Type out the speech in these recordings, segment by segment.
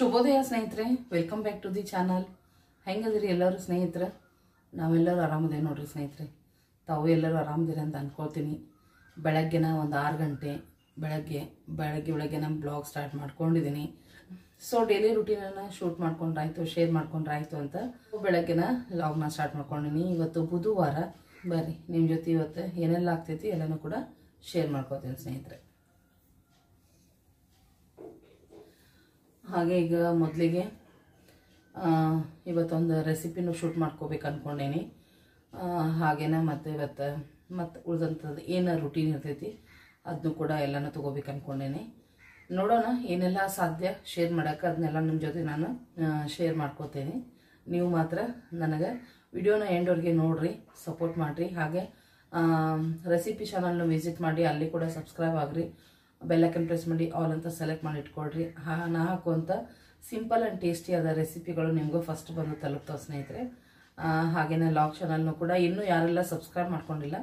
ಶುಭೋದಯ ಸ್ನೇಹಿತರೆ welcome back to the channel ಹೆಂಗದಿರಿ ಎಲ್ಲರೂ ಸ್ನೇಹಿತರೆ? ನಾವೆಲ್ಲರೂ ಆರಾಮದೇ ನೋಡ್ರಿ ಸ್ನೇಹಿತರೆ. ತಾವು ಎಲ್ಲರೂ ಆರಾಮದಿರಿ ಅಂತ ಅಂದ್ಕೊಳ್ತೀನಿ ಬೆಳಗ್ಗೆನ ಒಂದು ಆರು ಗಂಟೆ, ಬೆಳಗ್ಗೆ ಬೆಳಗ್ಗೆ ಬೆಳಗ್ಗೆ ನಮ್ಮ ಬ್ಲಾಗ್ ಸ್ಟಾರ್ಟ್ ಮಾಡ್ಕೊಂಡಿದ್ದೀನಿ ಸೊ ಡೈಲಿ ರುಟೀನನ್ನು ಶೂಟ್ ಮಾಡ್ಕೊಂಡ್ರಾಯ್ತು ಶೇರ್ ಮಾಡ್ಕೊಂಡ್ರಾಯ್ತು ಅಂತ ಬೆಳಗ್ಗೆನ ಲಾಗ್ನ ಸ್ಟಾರ್ಟ್ ಮಾಡ್ಕೊಂಡಿನಿ. ಇವತ್ತು ಬುಧವಾರ. ಬರ್ರಿ ನಿಮ್ಮ ಜೊತೆ ಇವತ್ತು ಏನೆಲ್ಲ ಆಗ್ತೈತಿ ಎಲ್ಲನೂ ಕೂಡ ಶೇರ್ ಮಾಡ್ಕೊತೀನಿ ಸ್ನೇಹಿತರೆ. ಹಾಗೆ ಈಗ ಮೊದಲಿಗೆ ಇವತ್ತೊಂದು ರೆಸಿಪಿನೂ ಶೂಟ್ ಮಾಡ್ಕೋಬೇಕು ಅಂದ್ಕೊಂಡೇನಿ ಹಾಗೇನ ಮತ್ತು ಇವತ್ತು ಮತ್ತು ಉಳಿದಂಥದ್ದು ಏನು ರುಟೀನ್ ಇರ್ತೈತಿ ಅದನ್ನು ಕೂಡ ಎಲ್ಲನೂ ತೊಗೋಬೇಕು ಅಂದ್ಕೊಂಡೇನಿ ನೋಡೋಣ ಏನೆಲ್ಲ ಸಾಧ್ಯ ಶೇರ್ ಮಾಡೋಕ್ಕೆ ಅದನ್ನೆಲ್ಲ ನಿಮ್ಮ ಜೊತೆ ನಾನು ಶೇರ್ ಮಾಡ್ಕೋತೀನಿ. ನೀವು ಮಾತ್ರ ನನಗೆ ವಿಡಿಯೋನ ಎಂಡೋರಿಗೆ ನೋಡಿರಿ ಸಪೋರ್ಟ್ ಮಾಡಿರಿ. ಹಾಗೆ ರೆಸಿಪಿ ಚಾನಲ್ನ ವಿಸಿಟ್ ಮಾಡಿ, ಅಲ್ಲಿ ಕೂಡ ಸಬ್ಸ್ಕ್ರೈಬ್ ಆಗ್ರಿ. ಬೆಲ್ಲೈಕನ್ ಪ್ರೆಸ್ ಮಾಡಿ ಆಲ್ ಅಂತ ಸೆಲೆಕ್ಟ್ ಮಾಡಿ ಇಟ್ಕೊಳ್ರಿ. ಹಾ, ನಾ ಹಾಕುವಂಥ ಸಿಂಪಲ್ ಆ್ಯಂಡ್ ಟೇಸ್ಟಿ ಆದ ರೆಸಿಪಿಗಳು ನಿಮಗೂ ಫಸ್ಟ್ ಬಂದು ತಲುಪ್ತಾವೆ ಸ್ನೇಹಿತರೆ. ಹಾಗೇನೆ ಲಾಗ್ ಚಾನಲ್ನು ಕೂಡ ಇನ್ನೂ ಯಾರೆಲ್ಲ ಸಬ್ಸ್ಕ್ರೈಬ್ ಮಾಡ್ಕೊಂಡಿಲ್ಲ,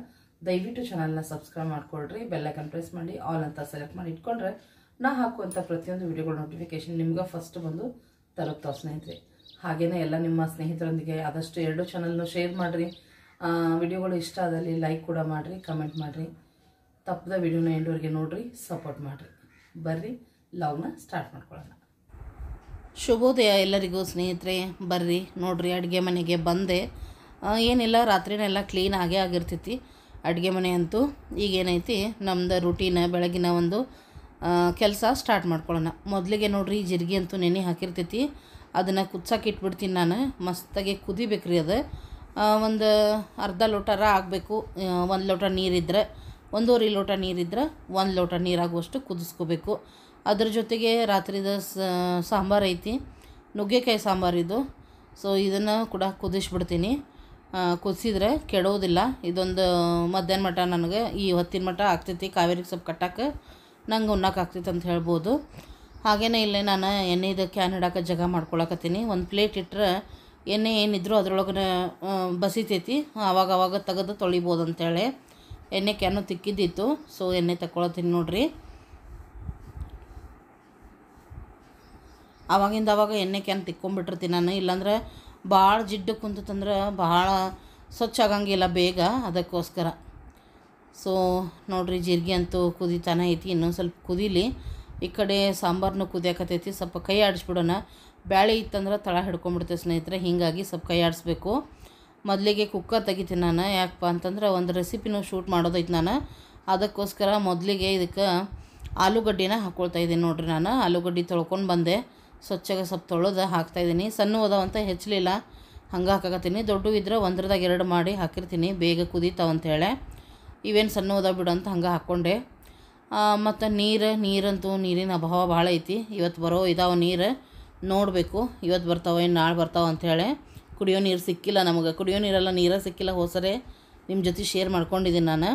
ದಯವಿಟ್ಟು ಚಾನಲ್ನ ಸಬ್ಸ್ಕ್ರೈಬ್ ಮಾಡ್ಕೊಳ್ರಿ. ಬೆಲ್ಲೈಕನ್ ಪ್ರೆಸ್ ಮಾಡಿ ಆಲ್ ಅಂತ ಸೆಲೆಕ್ಟ್ ಮಾಡಿ ಇಟ್ಕೊಂಡ್ರೆ ನಾ ಹಾಕುವಂಥ ಪ್ರತಿಯೊಂದು ವಿಡಿಯೋಗಳ ನೋಟಿಫಿಕೇಶನ್ ನಿಮ್ಗೆ ಫಸ್ಟ್ ಬಂದು ತಲುಪ್ತಾವೆ ಸ್ನೇಹಿತರೆ. ಹಾಗೇನೆ ಎಲ್ಲ ನಿಮ್ಮ ಸ್ನೇಹಿತರೊಂದಿಗೆ ಆದಷ್ಟು ಎರಡು ಚಾನಲ್ನು ಶೇರ್ ಮಾಡಿರಿ. ವಿಡಿಯೋಗಳು ಇಷ್ಟ ಆದಲ್ಲಿ ಲೈಕ್ ಕೂಡ ಮಾಡಿರಿ ಕಮೆಂಟ್ ಮಾಡಿರಿ. ತಪ್ಪದ ವಿಡಿಯೋನ ಎಂಡವರೆಗೆ ನೋಡ್ರಿ ಸಪೋರ್ಟ್ ಮಾಡಿರಿ. ಬರ್ರಿ ಲಾಗ್ನ ಸ್ಟಾರ್ಟ್ ಮಾಡ್ಕೊಳ್ಳೋಣ. ಶುಭೋದಯ ಎಲ್ಲರಿಗೂ ಸ್ನೇಹಿತರೆ, ಬರ್ರಿ, ನೋಡ್ರಿ, ಅಡುಗೆ ಮನೆಗೆ ಬಂದೆ. ಏನಿಲ್ಲ, ರಾತ್ರಿನೆಲ್ಲ ಕ್ಲೀನ್ ಆಗೇ ಆಗಿರ್ತೈತಿ. ಅಡುಗೆ ಮನೆ ಅಂತೂ ಈಗೇನೈತಿ ನಮ್ದು ರೂಟೀನ್ ಬೆಳಗಿನ ಒಂದು ಕೆಲಸ ಸ್ಟಾರ್ಟ್ ಮಾಡ್ಕೊಳ್ಳೋಣ. ಮೊದಲಿಗೆ ನೋಡ್ರಿ, ಜೀರಿಗೆ ಅಂತೂ ನೆನೆ ಹಾಕಿರ್ತೈತಿ. ಅದನ್ನು ಕುದ್ಸಕ್ಕೆ ಇಟ್ಬಿಡ್ತೀನಿ ನಾನು. ಮಸ್ತಾಗಿ ಕುದಿಬೇಕ್ರಿ ಅದು. ಒಂದು ಅರ್ಧ ಲೋಟರ ಆಗಬೇಕು. ಒಂದು ಲೋಟ ನೀರಿದ್ರೆ ಒಂದೂವರೆ ಲೋಟ ನೀರಿದ್ರೆ ಒಂದು ಲೋಟ ನೀರಾಗುವಷ್ಟು ಕುದಿಸ್ಕೋಬೇಕು. ಅದ್ರ ಜೊತೆಗೆ ರಾತ್ರಿದ ಸಾಂಬಾರು ಐತಿ. ನುಗ್ಗೆಕಾಯಿ ಸಾಂಬಾರು ಇದು. ಸೊ ಇದನ್ನು ಕೂಡ ಕುದಿಸ್ಬಿಡ್ತೀನಿ. ಕುದಿಸಿದ್ರೆ ಕೆಡೋದಿಲ್ಲ. ಇದೊಂದು ಮಧ್ಯಾಹ್ನ ಮಟ ನನಗೆ. ಈ ಹೊತ್ತಿನ ಮಟ ಆಗ್ತೈತಿ. ಕಾವೇರಿಗೆ ಸ್ವಲ್ಪ ಕಟ್ಟಕ್ಕೆ ನಂಗೆ ಉಣ್ಣಕ್ಕೆ ಆಗ್ತೈತೆ ಅಂತ ಹೇಳ್ಬೋದು. ಹಾಗೇನೇ ಇಲ್ಲೇ ನಾನು ಎಣ್ಣೆದು ಕ್ಯಾನ್ ಇಡಕ್ಕೆ ಜಾಗ ಮಾಡ್ಕೊಳಕತ್ತೀನಿ. ಒಂದು ಪ್ಲೇಟ್ ಇಟ್ಟರೆ ಎಣ್ಣೆ ಏನಿದ್ರು ಅದರೊಳಗೆ ಬಸಿತೈತಿ. ಆವಾಗ ಅವಾಗ ತೆಗೆದು ತೊಳಿಬೋದು ಅಂತೇಳಿ ಎಣ್ಣೆ ಕ್ಯಾನು ತಿಕ್ಕಿದ್ದಿತ್ತು ಸೊ ಎಣ್ಣೆ ತಗೊಳತ್ತೀನಿ ನೋಡ್ರಿ. ಆವಾಗಿಂದ ಅವಾಗ ಎಣ್ಣೆ ಕ್ಯಾನ್ ತಿಕ್ಕೊಂಡ್ಬಿಟ್ಟಿರ್ತೀನಿ ನಾನು, ಇಲ್ಲಾಂದ್ರೆ ಭಾಳ ಜಿಡ್ಡು ಕುಂತಂದ್ರೆ ಭಾಳ ಸ್ವಚ್ಛ ಆಗಂಗಿಲ್ಲ ಬೇಗ ಅದಕ್ಕೋಸ್ಕರ. ಸೊ ನೋಡ್ರಿ ಜೀರಿಗೆ ಅಂತೂ ಕುದಿತಾನೆ ಐತಿ, ಇನ್ನೊಂದು ಸ್ವಲ್ಪ ಕುದೀಲಿ. ಈ ಕಡೆ ಸಾಂಬಾರನ್ನು ಕುದಿಯಾಕತೈತಿ, ಸ್ವಲ್ಪ ಕೈ ಆಡಿಸ್ಬಿಡೋಣ. ಬ್ಯಾಳೆ ಇತ್ತಂದ್ರೆ ತಳ ಹಿಡ್ಕೊಂಬಿಡ್ತೇವೆ ಸ್ನೇಹಿತರೆ, ಹೀಗಾಗಿ ಸ್ವಲ್ಪ ಕೈ ಆಡಿಸ್ಬೇಕು. ಮೊದಲಿಗೆ ಕುಕ್ಕರ್ ತೆಗಿತೀನಿ ನಾನು. ಯಾಕಪ್ಪ ಅಂತಂದ್ರೆ ಒಂದು ರೆಸಿಪಿನೂ ಶೂಟ್ ಮಾಡೋದೈತೆ ನಾನು. ಅದಕ್ಕೋಸ್ಕರ ಮೊದಲಿಗೆ ಇದಕ್ಕೆ ಆಲೂಗಡ್ಡಿನ ಹಾಕ್ಕೊಳ್ತಾ ಇದ್ದೀನಿ ನೋಡಿರಿ ನಾನು. ಆಲೂಗಡ್ಡೆ ತೊಳ್ಕೊಂಡು ಬಂದೆ. ಸ್ವಚ್ಛಗೆ ಸ್ವಲ್ಪ ತೊಳೆದು ಹಾಕ್ತಾಯಿದ್ದೀನಿ ಸಣ್ಣ ಅದಾವಂತ ಹೆಚ್ಚಲಿಲ್ಲ. ಹಂಗೆ ಹಾಕಾಕತ್ತೀನಿ. ದೊಡ್ಡ ಇದ್ರೆ ಒಂದ್ರದಾಗ ಎರಡು ಮಾಡಿ ಹಾಕಿರ್ತೀನಿ. ಬೇಗ ಕುದೀತಾವ ಅಂತೇಳಿ ಇವೇನು ಸಣ್ಣ ಅದಾವ ಬಿಡು ಅಂತ ಹಂಗೆ ಹಾಕ್ಕೊಂಡೆ ಮತ್ತು ನೀರು, ನೀರಂತೂ ನೀರಿನ ಅಭಾವ ಭಾಳ ಐತಿ. ಇವತ್ತು ಬರೋ ಇದಾವೆ ನೀರು ನೋಡಬೇಕು. ಇವತ್ತು ಬರ್ತಾವೆ ಇನ್ನು ನಾಳೆ ಬರ್ತಾವೆ ಅಂಥೇಳಿ ಕುಡಿಯೋ ನೀರು ಸಿಕ್ಕಿಲ್ಲ ನಮಗೆ. ಕುಡಿಯೋ ನೀರೆಲ್ಲ ನೀರೇ ಸಿಕ್ಕಿಲ್ಲ ಹೋಸರೆ ನಿಮ್ಮ ಜೊತೆ ಶೇರ್ ಮಾಡ್ಕೊಂಡಿದ್ದೀನಿ ನಾನು.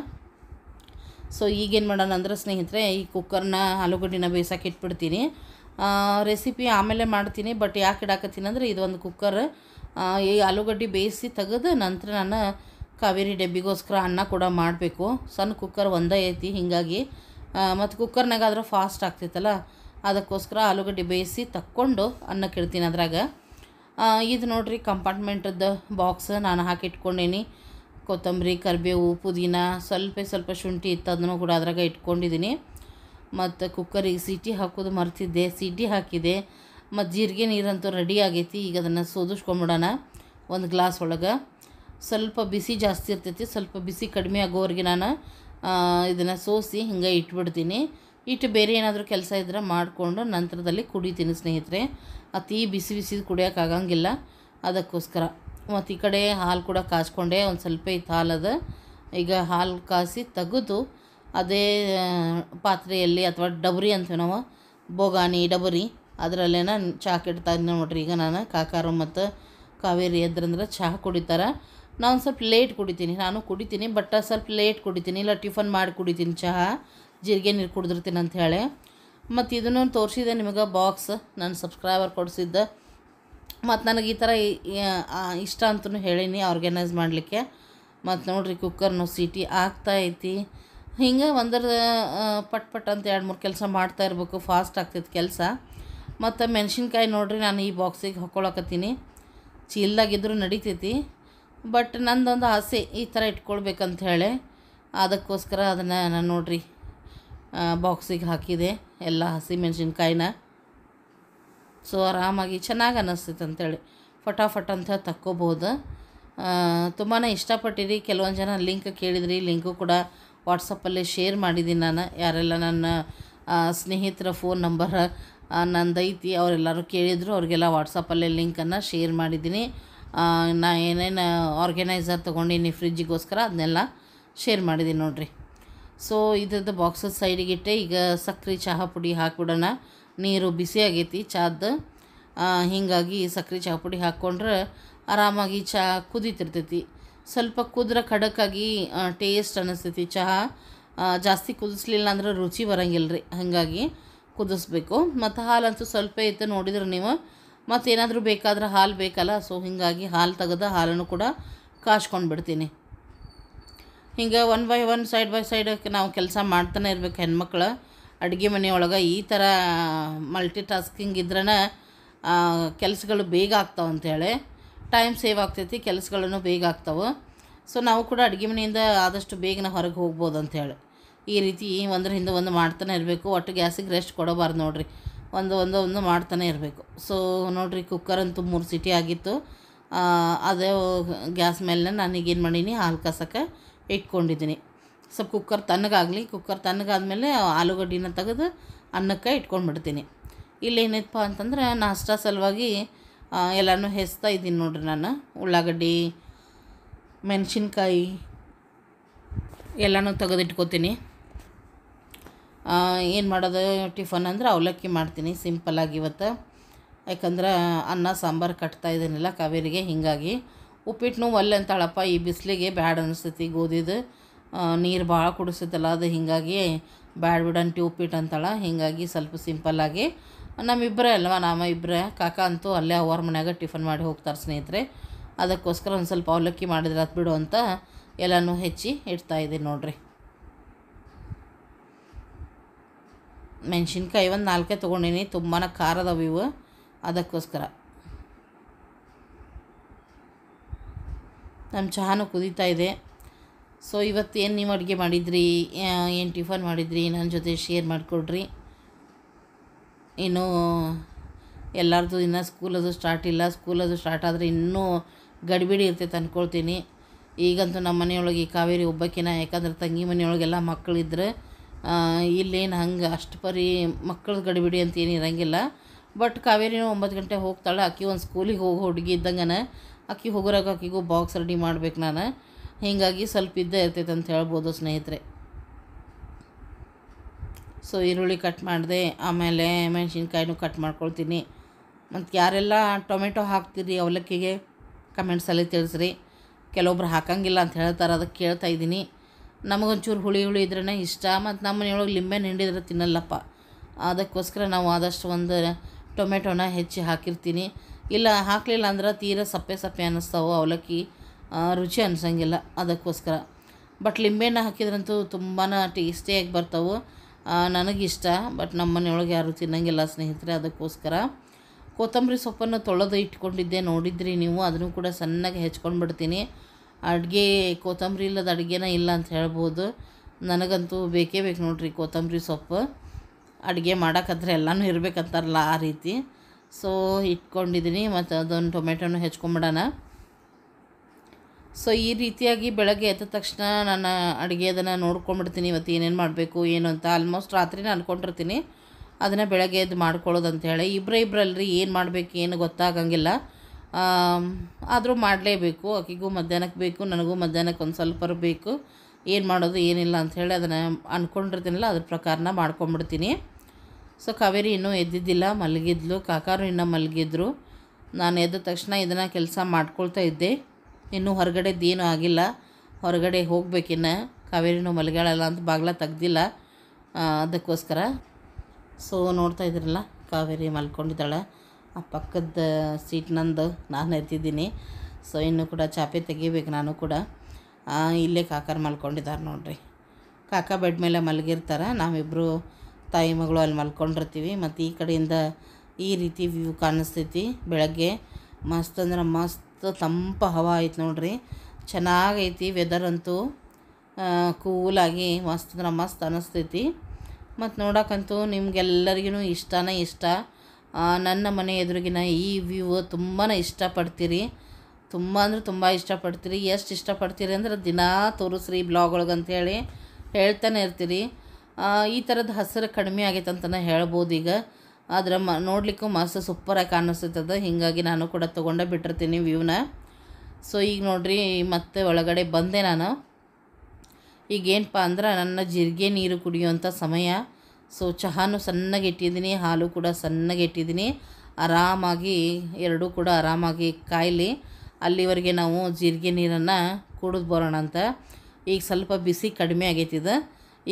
ಸೊ ಈಗೇನು ಮಾಡೋಣ ಅಂದ್ರೆ ಸ್ನೇಹಿತರೆ, ಈ ಕುಕ್ಕರ್ನ ಆಲೂಗಡ್ಡಿನ ಬೇಯಿಸೋಕೆ ಇಟ್ಬಿಡ್ತೀನಿ. ರೆಸಿಪಿ ಆಮೇಲೆ ಮಾಡ್ತೀನಿ ಬಟ್ ಯಾಕೆ ಇಡಾಕತ್ತೀನಿ ಅಂದರೆ ಇದೊಂದು ಕುಕ್ಕರ್ ಈ ಆಲೂಗಡ್ಡೆ ಬೇಯಿಸಿ ತೆಗೆದು ನಂತರ ನಾನು ಕಾವೇರಿ ಡಬ್ಬಿಗೋಸ್ಕರ ಅನ್ನ ಕೂಡ ಮಾಡಬೇಕು. ಸಣ್ಣ ಕುಕ್ಕರ್ ಒಂದೇ ಐತಿ, ಹೀಗಾಗಿ. ಮತ್ತು ಕುಕ್ಕರ್ನಾಗಾದ್ರೆ ಫಾಸ್ಟ್ ಆಗ್ತೈತಲ್ಲ, ಅದಕ್ಕೋಸ್ಕರ ಆಲೂಗಡ್ಡೆ ಬೇಯಿಸಿ ತಕ್ಕೊಂಡು ಅನ್ನಕ್ಕೆ ಇಡ್ತೀನಿ ಅದ್ರಾಗ. ಇದು ನೋಡ್ರಿ ಕಂಪಾರ್ಟ್ಮೆಂಟದ್ದು ಬಾಕ್ಸ್ ನಾನು ಹಾಕಿಟ್ಕೊಂಡೇನಿ. ಕೊತ್ತಂಬರಿ, ಕರಿಬೇವು, ಪುದೀನ, ಸ್ವಲ್ಪ ಸ್ವಲ್ಪ ಶುಂಠಿ ಇತ್ತು ಅದನ್ನು ಕೂಡ ಅದ್ರಾಗ ಇಟ್ಕೊಂಡಿದ್ದೀನಿ ಮತ್ತು ಕುಕ್ಕರಿಗೆ ಸೀಟಿ ಹಾಕೋದು ಮರ್ತಿದ್ದೆ. ಸೀಟಿ ಹಾಕಿದೆ. ಮತ್ತು ಜೀರಿಗೆ ನೀರಂತೂ ರೆಡಿ ಆಗೈತಿ. ಈಗ ಅದನ್ನು ಸೋದಿಸ್ಕೊಂಬಿಡೋಣ ಒಂದು ಗ್ಲಾಸ್ ಒಳಗೆ. ಸ್ವಲ್ಪ ಬಿಸಿ ಜಾಸ್ತಿ ಇರ್ತೈತಿ. ಸ್ವಲ್ಪ ಬಿಸಿ ಕಡಿಮೆ ಆಗೋವರೆಗೆ ನಾನು ಇದನ್ನು ಸೋಸಿ ಹಿಂಗೆ ಇಟ್ಬಿಡ್ತೀನಿ. ಇಟ್ಟು ಬೇರೆ ಏನಾದರೂ ಕೆಲಸ ಇದ್ದರೆ ಮಾಡಿಕೊಂಡು ನಂತರದಲ್ಲಿ ಕುಡಿತೀನಿ ಸ್ನೇಹಿತರೆ. ಅತಿ ಬಿಸಿ ಬಿಸಿ ಕುಡಿಯೋಕ್ಕಾಗಂಗಿಲ್ಲ ಅದಕ್ಕೋಸ್ಕರ ಮತ್ತು ಈ ಕಡೆ ಹಾಲು ಕೂಡ ಕಾಸ್ಕೊಂಡೆ. ಒಂದು ಸ್ವಲ್ಪ ಇತ್ತು ಹಾಲದ. ಈಗ ಹಾಲು ಕಾಸಿ ತೆಗೆದು ಅದೇ ಪಾತ್ರೆಯಲ್ಲಿ ಅಥವಾ ಡಬರಿ ಅಂತೀವಿ ನಾವು. ಬೋಗಾನಿ ಡಬರಿ. ಅದರಲ್ಲೇನ ಚಹಾ ಕೆಡ್ತಾ ಇದ್ದೀನಿ ನೋಡ್ರಿ. ಈಗ ನಾನು ಕಾಕಾರ ಮತ್ತು ಕಾವೇರಿ ಎದ್ರಂದ್ರೆ ಚಹಾ ಕುಡಿತಾರೆ. ನಾನು ಸ್ವಲ್ಪ ಲೇಟ್ ಕುಡಿತೀನಿ. ನಾನು ಕುಡಿತೀನಿ, ಬಟ್ ಸ್ವಲ್ಪ ಲೇಟ್ ಕುಡಿತೀನಿ. ಇಲ್ಲ ಟಿಫನ್ ಮಾಡಿ ಕುಡಿತೀನಿ ಚಹಾ. ಜೀರಿಗೆ ನೀರು ಕುಡಿದಿರ್ತೀನಿ ಅಂತ ಹೇಳಿ. ಮತ್ತು ಇದನ್ನು ತೋರಿಸಿದೆ ನಿಮಗೆ ಬಾಕ್ಸ್ ನನ್ನ ಸಬ್ಸ್ಕ್ರೈಬರ್ ಕೊಡಿಸಿದ್ದ. ಮತ್ತು ನನಗೆ ಈ ಥರ ಇಷ್ಟ ಅಂತಲೂ ಹೇಳೀನಿ ಆರ್ಗನೈಸ್ ಮಾಡಲಿಕ್ಕೆ. ಮತ್ತು ನೋಡಿರಿ ಕುಕ್ಕರ್ನು ಸೀಟಿ ಆಗ್ತಾ ಐತಿ. ಹಿಂಗೆ ಒಂದರ ಪಟ್ ಪಟ್ ಅಂತ ಎರಡು ಮೂರು ಕೆಲಸ ಮಾಡ್ತಾ ಇರಬೇಕು ಫಾಸ್ಟ್ ಆಗ್ತೈತಿ ಕೆಲಸ. ಮತ್ತು ಮೆಣಸಿನ್ಕಾಯಿ ನೋಡಿರಿ ನಾನು ಈ ಬಾಕ್ಸಿಗೆ ಹಾಕ್ಕೊಳಕತ್ತೀನಿ ಚೀಲ್ದಾಗಿದ್ದರೂ ನಡಿತೈತಿ. ಬಟ್ ನಂದೊಂದು ಆಸೆ ಈ ಥರ ಇಟ್ಕೊಳ್ಬೇಕಂತ ಹೇಳಿ. ಅದಕ್ಕೋಸ್ಕರ ಅದನ್ನು ನಾನು ನೋಡ್ರಿ. ಬಾಕ್ಸಿಗೆ ಹಾಕಿದೆ ಎಲ್ಲ ಹಸಿ ಮೆಣಸಿನ್ಕಾಯಿನ ಸೊ ಆರಾಮಾಗಿ ಚೆನ್ನಾಗಿ ಅನ್ನಿಸ್ತೈತೆ ಅಂತೇಳಿ. ಫಟಾಫಟ್ ಅಂತ ತಕ್ಕೋಬೋದು. ತುಂಬಾ ಇಷ್ಟಪಟ್ಟಿರಿ. ಕೆಲವೊಂದು ಜನ ಲಿಂಕ್ ಕೇಳಿದ್ರಿ. ಲಿಂಕು ಕೂಡ ವಾಟ್ಸಪ್ಪಲ್ಲಿ ಶೇರ್ ಮಾಡಿದ್ದೀನಿ ನಾನು. ಯಾರೆಲ್ಲ ನನ್ನ ಸ್ನೇಹಿತರ ಫೋನ್ ನಂಬರ್ ನಂದೈತಿ, ಅವರೆಲ್ಲರೂ ಕೇಳಿದರು, ಅವ್ರಿಗೆಲ್ಲ ವಾಟ್ಸಪ್ಪಲ್ಲೇ ಲಿಂಕನ್ನು ಶೇರ್ ಮಾಡಿದ್ದೀನಿ. ನಾ ಏನೇನು ಆರ್ಗನೈಸರ್ ತೊಗೊಂಡಿನಿ ಫ್ರಿಜ್ಜಿಗೋಸ್ಕರ ಅದನ್ನೆಲ್ಲ ಶೇರ್ ಮಾಡಿದ್ದೀನಿ ನೋಡಿರಿ. ಸೊ ಇದ್ರದ್ದು ಬಾಕ್ಸಸ್ ಸೈಡಿಗಿಟ್ಟೆ ಈಗ ಸಕ್ಕರೆ ಚಹಾ ಪುಡಿ ಹಾಕಿಬಿಡೋಣ. ನೀರು ಬಿಸಿ ಆಗೈತಿ ಚಾದ್ದು. ಆ, ಹೀಗಾಗಿ ಸಕ್ಕರೆ ಚಹಾ ಪುಡಿ ಹಾಕ್ಕೊಂಡ್ರೆ ಆರಾಮಾಗಿ ಚಹಾ ಕುದೀತಿರ್ತೈತಿ. ಸ್ವಲ್ಪ ಕುದ್ರೆ ಖಡಕ್ಕಾಗಿ ಟೇಸ್ಟ್ ಅನ್ನಿಸ್ತೈತಿ ಚಹಾ. ಜಾಸ್ತಿ ಕುದಿಸ್ಲಿಲ್ಲ ಅಂದ್ರೆ ರುಚಿ ಬರಂಗಿಲ್ಲ ರೀ. ಹಾಗಾಗಿ ಕುದಿಸ್ಬೇಕು. ಮತ್ತು ಹಾಲಂತೂ ಸ್ವಲ್ಪ ಇತ್ತು ನೋಡಿದ್ರೆ ನೀವು ಮತ್ತೇನಾದರೂ ಬೇಕಾದ್ರೆ ಹಾಲು ಬೇಕಲ್ಲ. ಸೊ ಹೀಗಾಗಿ ಹಾಲು ತೆಗೆದ ಹಾಲನ್ನು ಕೂಡ ಕಾಯ್ಕೊಂಡು ಬಿಡ್ತೀನಿ ಹಿಂಗೆ one by one side by side ನಾವು ಕೆಲಸ ಮಾಡ್ತಾನೆ ಇರ್ಬೇಕು ಹೆಣ್ಮಕ್ಳು. ಅಡುಗೆ ಮನೆಯೊಳಗೆ ಈ ಥರ ಮಲ್ಟಿ ಟಾಸ್ಕಿಂಗ್ ಇದ್ರನ ಕೆಲಸಗಳು ಬೇಗ ಆಗ್ತಾವೆ ಅಂಥೇಳಿ ಟೈಮ್ ಸೇವ್ ಆಗ್ತೈತಿ ಕೆಲಸಗಳನ್ನು ಬೇಗ ಆಗ್ತಾವೆ. ಸೊ ನಾವು ಕೂಡ ಅಡುಗೆ ಮನೆಯಿಂದ ಆದಷ್ಟು ಬೇಗನೆ ಹೊರಗೆ ಹೋಗ್ಬೋದು ಅಂಥೇಳಿ ಈ ರೀತಿ ಒಂದ್ರ ಹಿಂದೆ ಒಂದು ಮಾಡ್ತಾನೆ ಇರಬೇಕು. ಒಟ್ಟು ಗ್ಯಾಸಿಗೆ ರೆಸ್ಟ್ ಕೊಡಬಾರ್ದು ನೋಡಿರಿ. ಒಂದು ಒಂದು ಒಂದು ಮಾಡ್ತಾನೆ ಇರಬೇಕು. ಸೊ ನೋಡಿರಿ ಕುಕ್ಕರ್ ಅಂತೂ ಮೂರು ಸಿಟಿ ಆಗಿತ್ತು. ಅದೇ ಗ್ಯಾಸ್ ಮೇಲೆ ನಾನೀಗೇನು ಮಾಡೀನಿ? ಹಾಲು ಕಸಕ್ಕೆ. ಇಟ್ಕೊಂಡಿದ್ದೀನಿ. ಸ್ವಲ್ಪ ಕುಕ್ಕರ್ ತಣ್ಣಗಾಗಲಿ ಕುಕ್ಕರ್ ತಣ್ಣಗಾದ್ಮೇಲೆ ಆಲೂಗಡ್ಡಿನ ತೆಗೆದು ಅನ್ನಕ್ಕೆ ಇಟ್ಕೊಂಡ್ಬಿಡ್ತೀನಿ. ಇಲ್ಲೇನೈತಪ್ಪ ಅಂತಂದ್ರೆ ನಾಷ್ಟಾ ಸಲುವಾಗಿ ಎಲ್ಲನೂ ಹೆಚ್ತಾ ಇದ್ದೀನಿ ನೋಡ್ರಿ ನಾನು. ಉಳ್ಳಾಗಡ್ಡಿ, ಮೆಣಸಿನ್ಕಾಯಿ ಎಲ್ಲನೂ ತೆಗೆದಿಟ್ಕೋತೀನಿ. ಏನು ಮಾಡೋದು ಟಿಫನ್ ಅಂದ್ರೆ ಅವಲಕ್ಕಿ ಮಾಡ್ತೀನಿ ಸಿಂಪಲ್ಲಾಗಿ ಇವತ್ತು. ಯಾಕಂದ್ರೆ ಅನ್ನ, ಸಾಂಬಾರು ಕಟ್ತಾ ಇದ್ದೀನಲ್ಲ ಕಾವೇರಿಗೆ, ಹೀಗಾಗಿ ಉಪ್ಪಿಟ್ಟನು ಒಲ್ಲೆ ಅಂತಾಳಪ್ಪ, ಈ ಬಿಸಿಲಿಗೆ ಬ್ಯಾಡ ಅನಿಸ್ತೈತಿ ಗೋಧಿದು. ನೀರು ಭಾಳ ಕುಡಿಸ್ತಲ್ಲ ಅದು ಹೀಗಾಗಿ ಬ್ಯಾಡ್ ಬಿಡಂಟಿ ಉಪ್ಪಿಟ್ಟು ಅಂತಾಳ. ಹೀಗಾಗಿ ಸ್ವಲ್ಪ ಸಿಂಪಲ್ಲಾಗಿ ನಮ್ಮಿಬ್ಬರೇ ಅಲ್ವಾ ನಮ್ಮ ಇಬ್ಬರೇ ಕಾಕ ಅಂತೂ ಅಲ್ಲೇ ಅವ್ರ ಮನ್ಯಾಗ ಟಿಫನ್ ಮಾಡಿ ಹೋಗ್ತಾರೆ ಸ್ನೇಹಿತರೆ. ಅದಕ್ಕೋಸ್ಕರ ಒಂದು ಸ್ವಲ್ಪ ಅವಲಕ್ಕಿ ಮಾಡಿದ್ರೆ ಅದು ಬಿಡು ಅಂತ ಎಲ್ಲನೂ ಹೆಚ್ಚಿ ಇಡ್ತಾ ಇದ್ದೀನಿ ನೋಡಿರಿ. ಮೆಣಸಿನ್ಕಾಯಿ ಒಂದು ನಾಲ್ಕೇ ತೊಗೊಂಡಿನಿ ತುಂಬಾ ಖಾರದವು ಇವು. ಅದಕ್ಕೋಸ್ಕರ. ನಮ್ಮ ಚಹಾನು ಕುದೀತಾ ಇದೆ. ಸೊ ಇವತ್ತು ಏನು ನೀವು ಅಡುಗೆ ಮಾಡಿದ್ರಿ? ಏನು ಟಿಫನ್ ಮಾಡಿದ್ರಿ? ನನ್ನ ಜೊತೆ ಶೇರ್ ಮಾಡಿಕೊಡ್ರಿ. ಇನ್ನು ಎಲ್ಲರದು ಇನ್ನೂ ಸ್ಕೂಲದು ಸ್ಟಾರ್ಟ್ ಇಲ್ಲ. ಸ್ಕೂಲದು ಸ್ಟಾರ್ಟ್ ಆದರೆ ಇನ್ನೂ ಗಡಿಬಿಡಿ ಇರ್ತೈತೆ ಅಂದ್ಕೊಳ್ತೀನಿ ಈಗಂತೂ ನಮ್ಮ ಮನೆಯೊಳಗೆ ಈ ಕಾವೇರಿ ಒಬ್ಬಕ್ಕಿನ ಯಾಕಂದ್ರೆ ತಂಗಿ ಮನೆಯೊಳಗೆಲ್ಲ ಮಕ್ಕಳಿದ್ರೆ ಇಲ್ಲೇನು ಹಂಗೆ ಅಷ್ಟು ಪರಿ ಮಕ್ಕಳ ಗಡಿಬಿಡಿ ಅಂತ ಏನು ಇರಂಗಿಲ್ಲ. ಬಟ್ ಕಾವೇರಿನೂ ಒಂಬತ್ತು ಗಂಟೆ ಹೋಗ್ತಾಳೆ. ಆಕೆ ಒಂದು ಸ್ಕೂಲಿಗೆ ಹೋಗಿ ಹುಡುಗಿ ಇದ್ದಂಗನ ಆಕಿ ಹೋಗೋರಾಗ ಆಕಿಗೂ ಬಾಕ್ಸ್ ರೆಡಿ ಮಾಡ್ಬೇಕು ನಾನು. ಹೀಗಾಗಿ ಸ್ವಲ್ಪ ಇದ್ದೇ ಇರ್ತೈತೆ ಅಂತ ಹೇಳ್ಬೋದು ಸ್ನೇಹಿತರೆ. ಸೊ ಈರುಳ್ಳಿ ಕಟ್ ಮಾಡಿದೆ. ಆಮೇಲೆ ಮೆಣಸಿನ್ಕಾಯಿನೂ ಕಟ್ ಮಾಡ್ಕೊಳ್ತೀನಿ. ಮತ್ತು ಯಾರೆಲ್ಲ ಟೊಮೆಟೊ ಹಾಕ್ತೀರಿ ಅವಲಕ್ಕಿಗೆ ಕಮೆಂಟ್ಸಲ್ಲಿ ತಿಳಿಸ್ರಿ. ಕೆಲವೊಬ್ರು ಹಾಕಂಗಿಲ್ಲ ಅಂತ ಹೇಳ್ತಾರೆ, ಅದಕ್ಕೆ ಕೇಳ್ತಾ ಇದ್ದೀನಿ. ನಮಗೊಂಚೂರು ಹುಳಿ ಹುಳಿ ಇದ್ರೇ ಇಷ್ಟ. ಮತ್ತು ನಮ್ಮ ಮನೆಯೊಳಗೆ ಲಿಂಬೆ ಹಿಂಡಿದ್ರೆ ತಿನ್ನಲ್ಲಪ್ಪ. ಅದಕ್ಕೋಸ್ಕರ ನಾವು ಆದಷ್ಟು ಒಂದು ಟೊಮೆಟೊನ ಹೆಚ್ಚಿ ಹಾಕಿರ್ತೀನಿ. ಇಲ್ಲ, ಹಾಕಲಿಲ್ಲ ಅಂದ್ರೆ ತೀರ ಸಪ್ಪೆ ಸಪ್ಪೆ ಅನ್ನಿಸ್ತಾವೆ ಅವಲಕ್ಕಿ ರುಚಿ ಅನ್ಸಂಗಿಲ್ಲ ಅದಕ್ಕೋಸ್ಕರ. ಬಟ್ ಲಿಂಬೆಹಣ್ಣು ಹಾಕಿದ್ರಂತೂ ತುಂಬಾ ಟೇಸ್ಟಿಯಾಗಿ ಬರ್ತಾವೆ. ನನಗಿಷ್ಟ ಬಟ್ ನಮ್ಮ ಮನೆಯೊಳಗೆ ಯಾರು ತಿನ್ನಂಗಿಲ್ಲ ಸ್ನೇಹಿತರೆ, ಅದಕ್ಕೋಸ್ಕರ. ಕೊತ್ತಂಬರಿ ಸೊಪ್ಪನ್ನು ತೊಳೆದು ಇಟ್ಕೊಂಡಿದ್ದೆ, ನೋಡಿದ್ರಿ ನೀವು, ಅದನ್ನು ಕೂಡ ಸಣ್ಣಗೆ ಹೆಚ್ಕೊಂಡು ಬಿಡ್ತೀನಿ ಅಡುಗೆ ಕೊತ್ತಂಬರಿ ಇಲ್ಲದ ಅಡುಗೆನ ಇಲ್ಲ ಅಂತ ಹೇಳ್ಬೋದು. ನನಗಂತೂ ಬೇಕೇ ಬೇಕು ನೋಡ್ರಿ ಕೊತ್ತಂಬರಿ ಸೊಪ್ಪು. ಅಡುಗೆ ಮಾಡೋಕ್ಕಾದ್ರೆ ಎಲ್ಲನೂ ಇರಬೇಕಂತಾರಲ್ಲ ಆ ರೀತಿ. ಸೊ ಇಟ್ಕೊಂಡಿದ್ದೀನಿ ಮತ್ತು ಅದೊಂದು ಟೊಮೆಟೊನು ಹೆಚ್ಕೊಂಬಿಡೋಣ. ಸೊ, ಈ ರೀತಿಯಾಗಿ ಬೆಳಗ್ಗೆ ಎದ್ದ ತಕ್ಷಣ ನಾನು ಅಡುಗೆ ಅದನ್ನು ನೋಡ್ಕೊಂಬಿಡ್ತೀನಿ, ಇವತ್ತು ಏನೇನು ಮಾಡಬೇಕು, ಏನು ಅಂತ. ಆಲ್ಮೋಸ್ಟ್ ರಾತ್ರಿನೇ ಅಂದ್ಕೊಂಡಿರ್ತೀನಿ ಅದನ್ನು ಬೆಳಗ್ಗೆ ಎದ್ದು ಮಾಡ್ಕೊಳ್ಳೋದು ಅಂತೇಳಿ ಇಬ್ಬರೇ ಇಬ್ಬರಲ್ರಿ ಏನು ಮಾಡಬೇಕು, ಏನು ಗೊತ್ತಾಗಂಗಿಲ್ಲ. ಆದರೂ ಮಾಡಲೇಬೇಕು. ಆಕೆಗೂ ಮಧ್ಯಾಹ್ನಕ್ಕೆ ಬೇಕು, ನನಗೂ ಮಧ್ಯಾಹ್ನಕ್ಕೆ ಒಂದು ಸ್ವಲ್ಪ ಬೇಕು. ಏನು ಮಾಡೋದು, ಏನಿಲ್ಲ ಅಂಥೇಳಿ ಅದನ್ನು ಅಂದ್ಕೊಂಡಿರ್ತೀನಲ್ಲ ಅದ್ರ ಪ್ರಕಾರನ ಮಾಡ್ಕೊಂಬಿಡ್ತೀನಿ. ಸೊ ಕಾವೇರಿ ಇನ್ನೂ ಎದ್ದಿದ್ದಿಲ್ಲ, ಮಲಗಿದ್ಲು. ಕಾಕಾರು ಇನ್ನೂ ಮಲಗಿದ್ರು. ನಾನು ಎದ್ದ ತಕ್ಷಣ ಇದನ್ನು ಕೆಲಸ ಮಾಡ್ಕೊಳ್ತಾ ಇದ್ದೆ. ಇನ್ನೂ ಹೊರಗಡೆ ಏನೂ ಆಗಿಲ್ಲ. ಹೊರಗಡೆ ಹೋಗ್ಬೇಕಿನ್ನು ಕಾವೇರಿನೂ ಮಲಗಾಳಲ್ಲ ಅಂತ ಬಾಗ್ಲ ತೆಗ್ದಿಲ್ಲ ಅದಕ್ಕೋಸ್ಕರ. ಸೊ ನೋಡ್ತಾ ಇದ್ರಲ್ಲ ಕಾವೇರಿ ಮಲ್ಕೊಂಡಿದ್ದಾಳೆ. ಆ ಪಕ್ಕದ ಸೀಟ್ ನಂದು, ನಾನು ಎತ್ತಿದ್ದೀನಿ. ಸೊ ಇನ್ನೂ ಕೂಡ ಚಾಪೆ ತೆಗಿಬೇಕು ನಾನು ಕೂಡ. ಇಲ್ಲೇ ಕಾಕಾರ ಮಲ್ಕೊಂಡಿದ್ದಾರೆ ನೋಡ್ರಿ. ಕಾಕ ಬೆಡ್ ಮೇಲೆ ಮಲಗಿರ್ತಾರೆ. ನಾವಿಬ್ಬರು ತಾಯಿ ಮಗಳು ಅಲ್ಲಿ ಮಲ್ಕೊಂಡಿರ್ತೀವಿ. ಮತ್ತು ಈ ಕಡೆಯಿಂದ ಈ ರೀತಿ ವ್ಯೂ ಕಾಣಿಸ್ತೈತಿ. ಬೆಳಗ್ಗೆ ಮಸ್ತ್ ಅಂದ್ರೆ ಮಸ್ತ್ ತಂಪ ಹವಾ ಐತೆ ನೋಡ್ರಿ. ಚೆನ್ನಾಗೈತಿ ವೆದರ್ ಅಂತೂ. ಕೂಲಾಗಿ ಮಸ್ತ್ ಅಂದ್ರೆ ಮಸ್ತ್ ಅನ್ನಿಸ್ತೈತಿ ಮತ್ತು ನೋಡೋಕ್ಕಂತೂ ನಿಮ್ಗೆಲ್ಲರಿಗೂ ಇಷ್ಟನೇ ಇಷ್ಟ. ನನ್ನ ಮನೆ ಎದುರಿಗಿನ ಈ ವ್ಯೂ ತುಂಬಾ ಇಷ್ಟಪಡ್ತೀರಿ. ತುಂಬ ಅಂದ್ರೆ ತುಂಬ ಇಷ್ಟಪಡ್ತೀರಿ. ಎಷ್ಟು ಇಷ್ಟಪಡ್ತೀರಿ ಅಂದ್ರೆ ದಿನಾ ತೋರಿಸ್ರಿ ಬ್ಲಾಗ್ ಒಳಗೆ ಅಂತೇಳಿ ಹೇಳ್ತಾನೆ ಇರ್ತೀರಿ. ಈ ಥರದ ಹಸಿರು ಕಡಿಮೆ ಆಗೈತೆ ಅಂತಲೇ ಹೇಳ್ಬೋದು ಈಗ. ಆದ್ರೆ ಮ, ನೋಡಲಿಕ್ಕೂ ಮಸ್ತ್ ಸೂಪರಾಗಿ ಕಾಣಿಸ್ತದ ಹೀಗಾಗಿ ನಾನು ಕೂಡ ತೊಗೊಂಡೇ ಬಿಟ್ಟಿರ್ತೀನಿ ವ್ಯೂನ ಸೊ ಈಗ ನೋಡಿರಿ, ಮತ್ತೆ ಒಳಗಡೆ ಬಂದೆ ನಾನು. ಈಗೇನಪ್ಪ ಅಂದ್ರೆ ನನ್ನ ಜೀರಿಗೆ ನೀರು ಕುಡಿಯುವಂಥ ಸಮಯ. ಸೊ ಚಹಾನು ಸಣ್ಣಗೆ ಇಟ್ಟಿದ್ದೀನಿ, ಹಾಲು ಕೂಡ ಸಣ್ಣಗೆ ಇಟ್ಟಿದ್ದೀನಿ. ಆರಾಮಾಗಿ, ಎರಡೂ ಕೂಡ ಆರಾಮಾಗಿ ಕಾಯಲಿ. ಅಲ್ಲಿವರೆಗೆ ನಾವು ಜೀರಿಗೆ ನೀರನ್ನು ಕುಡಿದು ಬರೋಣ ಅಂತ ಈಗ ಸ್ವಲ್ಪ ಬಿಸಿ ಕಡಿಮೆ ಆಗೈತಿದೆ.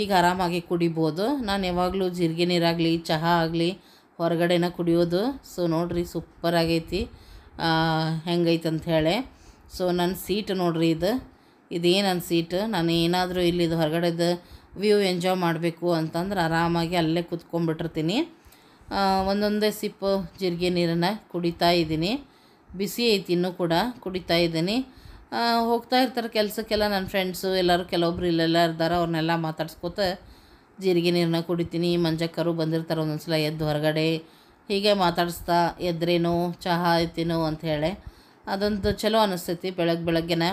ಈಗ ಆರಾಮಾಗಿ ಕುಡಿಬೋದು. ನಾನು ಯಾವಾಗಲೂ ಜೀರಿಗೆ ನೀರಾಗಲಿ, ಚಹಾ ಆಗಲಿ ಹೊರಗಡೆನ ಕುಡಿಯೋದು. ಸೊ ನೋಡ್ರಿ ಸೂಪರ್ ಆಗೈತಿ. ಹೆಂಗೈತೆ ಹೇಳಿ. ಸೊ ನನ್ನ ಸೀಟ್ ನೋಡ್ರಿ ಇದು. ಇದೇನು ನನ್ನ ಸೀಟ್ ನಾನು ಏನಾದರೂ ಇಲ್ಲಿದು ಹೊರಗಡೆದು ವ್ಯೂ ಎಂಜಾಯ್ ಮಾಡಬೇಕು ಅಂತಂದ್ರೆ ಆರಾಮಾಗಿ ಅಲ್ಲೇ ಕೂತ್ಕೊಂಡ್ಬಿಟ್ಟಿರ್ತೀನಿ. ಒಂದೊಂದೇ ಸಿಪ್ಪು ಜೀರಿಗೆ ನೀರನ್ನು ಕುಡಿತಾ ಇದ್ದೀನಿ ಬಿಸಿ ಐತಿ ಇನ್ನೂ ಕೂಡ ಕುಡಿತಾ ಇದ್ದೀನಿ ಹೋಗ್ತಾ ಇರ್ತಾರೆ ಕೆಲಸಕ್ಕೆಲ್ಲ ನನ್ನ ಫ್ರೆಂಡ್ಸು ಎಲ್ಲರೂ ಕೆಲವೊಬ್ರು ಇಲ್ಲೆಲ್ಲ ಇರ್ತಾರೆ ಅವ್ರನ್ನೆಲ್ಲ ಮಾತಾಡ್ಸ್ಕೊತ ಜೀರಿಗೆ ನೀರನ್ನ ಕುಡಿತೀನಿ, ಮಂಜಕ್ಕರು ಬಂದಿರ್ತಾರೆ ಒಂದೊಂದು ಸಲ ಎದ್ದು ಹೊರಗಡೆ. ಹೀಗೆ ಮಾತಾಡಿಸ್ತಾ ಎದ್ರೇನು, ಚಹಾ ಐತೇನೋ ಅಂಥೇಳಿ ಅದೊಂದು ಚಲೋ ಅನ್ನಿಸ್ತೈತಿ ಬೆಳಗ್ಗೆ ಬೆಳಗ್ಗೆನ.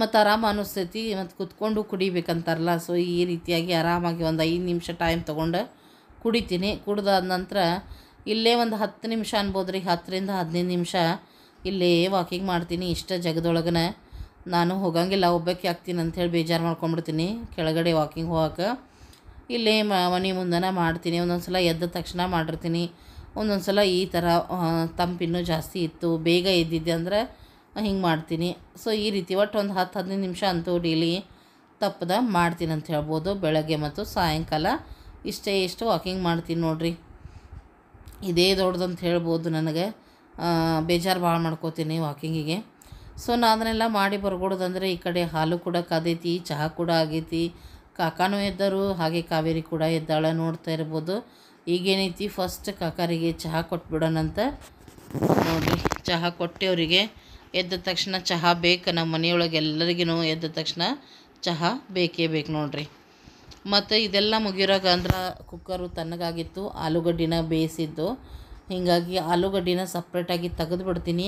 ಮತ್ತು ಆರಾಮ ಅನ್ನಿಸ್ತೈತಿ ಮತ್ತು ಕುತ್ಕೊಂಡು ಕುಡಿಬೇಕಂತಾರಲ್ಲ ಸೊ ಈ ರೀತಿಯಾಗಿ ಆರಾಮಾಗಿ ಒಂದು ಐದು ನಿಮಿಷ ಟೈಮ್ ತೊಗೊಂಡು ಕುಡಿತೀನಿ. ಕುಡ್ದಾದ ನಂತರ ಇಲ್ಲೇ ಒಂದು ಹತ್ತು ನಿಮಿಷ ಅನ್ಬೋದು ರೀ ಹತ್ತರಿಂದ ಹದಿನೈದು ನಿಮಿಷ ಇಲ್ಲೇ ವಾಕಿಂಗ್ ಮಾಡ್ತೀನಿ, ಇಷ್ಟ ಜಗದೊಳಗನ. ನಾನು ಹೋಗಂಗಿಲ್ಲ, ಒಬ್ಬಕ್ಕೆ ಆಗ್ತೀನಿ ಅಂಥೇಳಿ ಬೇಜಾರು ಮಾಡ್ಕೊಂಡ್ಬಿಡ್ತೀನಿ. ಕೆಳಗಡೆ ವಾಕಿಂಗ್ ಹೋಗಕ್ಕೆ ಇಲ್ಲೇ ಮನೆ ಮುಂದನ ಮಾಡ್ತೀನಿ. ಒಂದೊಂದು ಸಲ ಎದ್ದ ತಕ್ಷಣ ಮಾಡಿರ್ತೀನಿ. ಒಂದೊಂದು ಸಲ ಈ ಥರ ತಂಪಿನ್ನೂ ಜಾಸ್ತಿ ಇತ್ತು. ಬೇಗ ಎದ್ದಿದ್ದೆ ಅಂದ್ರೆ ಹಿಂಗೆ ಮಾಡ್ತೀನಿ. ಸೊ ಈ ರೀತಿ ಒಟ್ಟು ಒಂದು ಹತ್ತು, ಹದಿನೈದು ನಿಮಿಷ ಅಂತೂ ಡೈಲಿ ತಪ್ಪದ ಮಾಡ್ತೀನಿ ಅಂತ ಹೇಳ್ಬೋದು. ಬೆಳಗ್ಗೆ ಮತ್ತು ಸಾಯಂಕಾಲ ಇಷ್ಟೇ ಇಷ್ಟು ವಾಕಿಂಗ್ ಮಾಡ್ತೀನಿ ನೋಡಿರಿ. ಇದೇ ದೊಡ್ಡದಂತ ಹೇಳ್ಬೋದು ನನಗೆ. ಬೇಜಾರು ಭಾಳ ಮಾಡ್ಕೋತೀನಿ ವಾಕಿಂಗಿಗೆ ಸೊ ನಾನು ಅದನ್ನೆಲ್ಲ ಮಾಡಿ ಬರ್ಕೊಡೋದಂದ್ರೆ ಈ ಕಡೆ ಹಾಲು ಕೂಡ ಕಾದೈತಿ, ಚಹಾ ಕೂಡ ಆಗೈತಿ. ಕಾಕಾನೂ ಎದ್ದರು, ಹಾಗೆ ಕಾವೇರಿ ಕೂಡ ಎದ್ದಾಳೆ ನೋಡ್ತಾ ಇರ್ಬೋದು. ಈಗೇನೈತಿ ಫಸ್ಟ್ ಕಾಕಾರಿಗೆ ಚಹಾ ಕೊಟ್ಬಿಡೋಣಂತ. ನೋಡಿರಿ ಚಹಾ ಕೊಟ್ಟೆ ಅವರಿಗೆ ಎದ್ದ ತಕ್ಷಣ ಚಹಾ ಬೇಕು, ನಮ್ಮ ಮನೆಯೊಳಗೆ ಎಲ್ಲರಿಗೂ ಎದ್ದ ತಕ್ಷಣ ಚಹಾ ಬೇಕೇ ಬೇಕು ನೋಡ್ರಿ. ಮತ್ತು ಇದೆಲ್ಲ ಮುಗಿಯೋರಾಗ ಅಂದ್ರೆ ಕುಕ್ಕರು ತಣ್ಣಗಾಗಿತ್ತು, ಆಲೂಗಡ್ಡಿನ ಬೇಯಿಸಿದ್ದು. ಹೀಗಾಗಿ ಆಲೂಗಡ್ಡಿನ ಸಪ್ರೇಟಾಗಿ ತೆಗೆದು ಬಿಡ್ತೀನಿ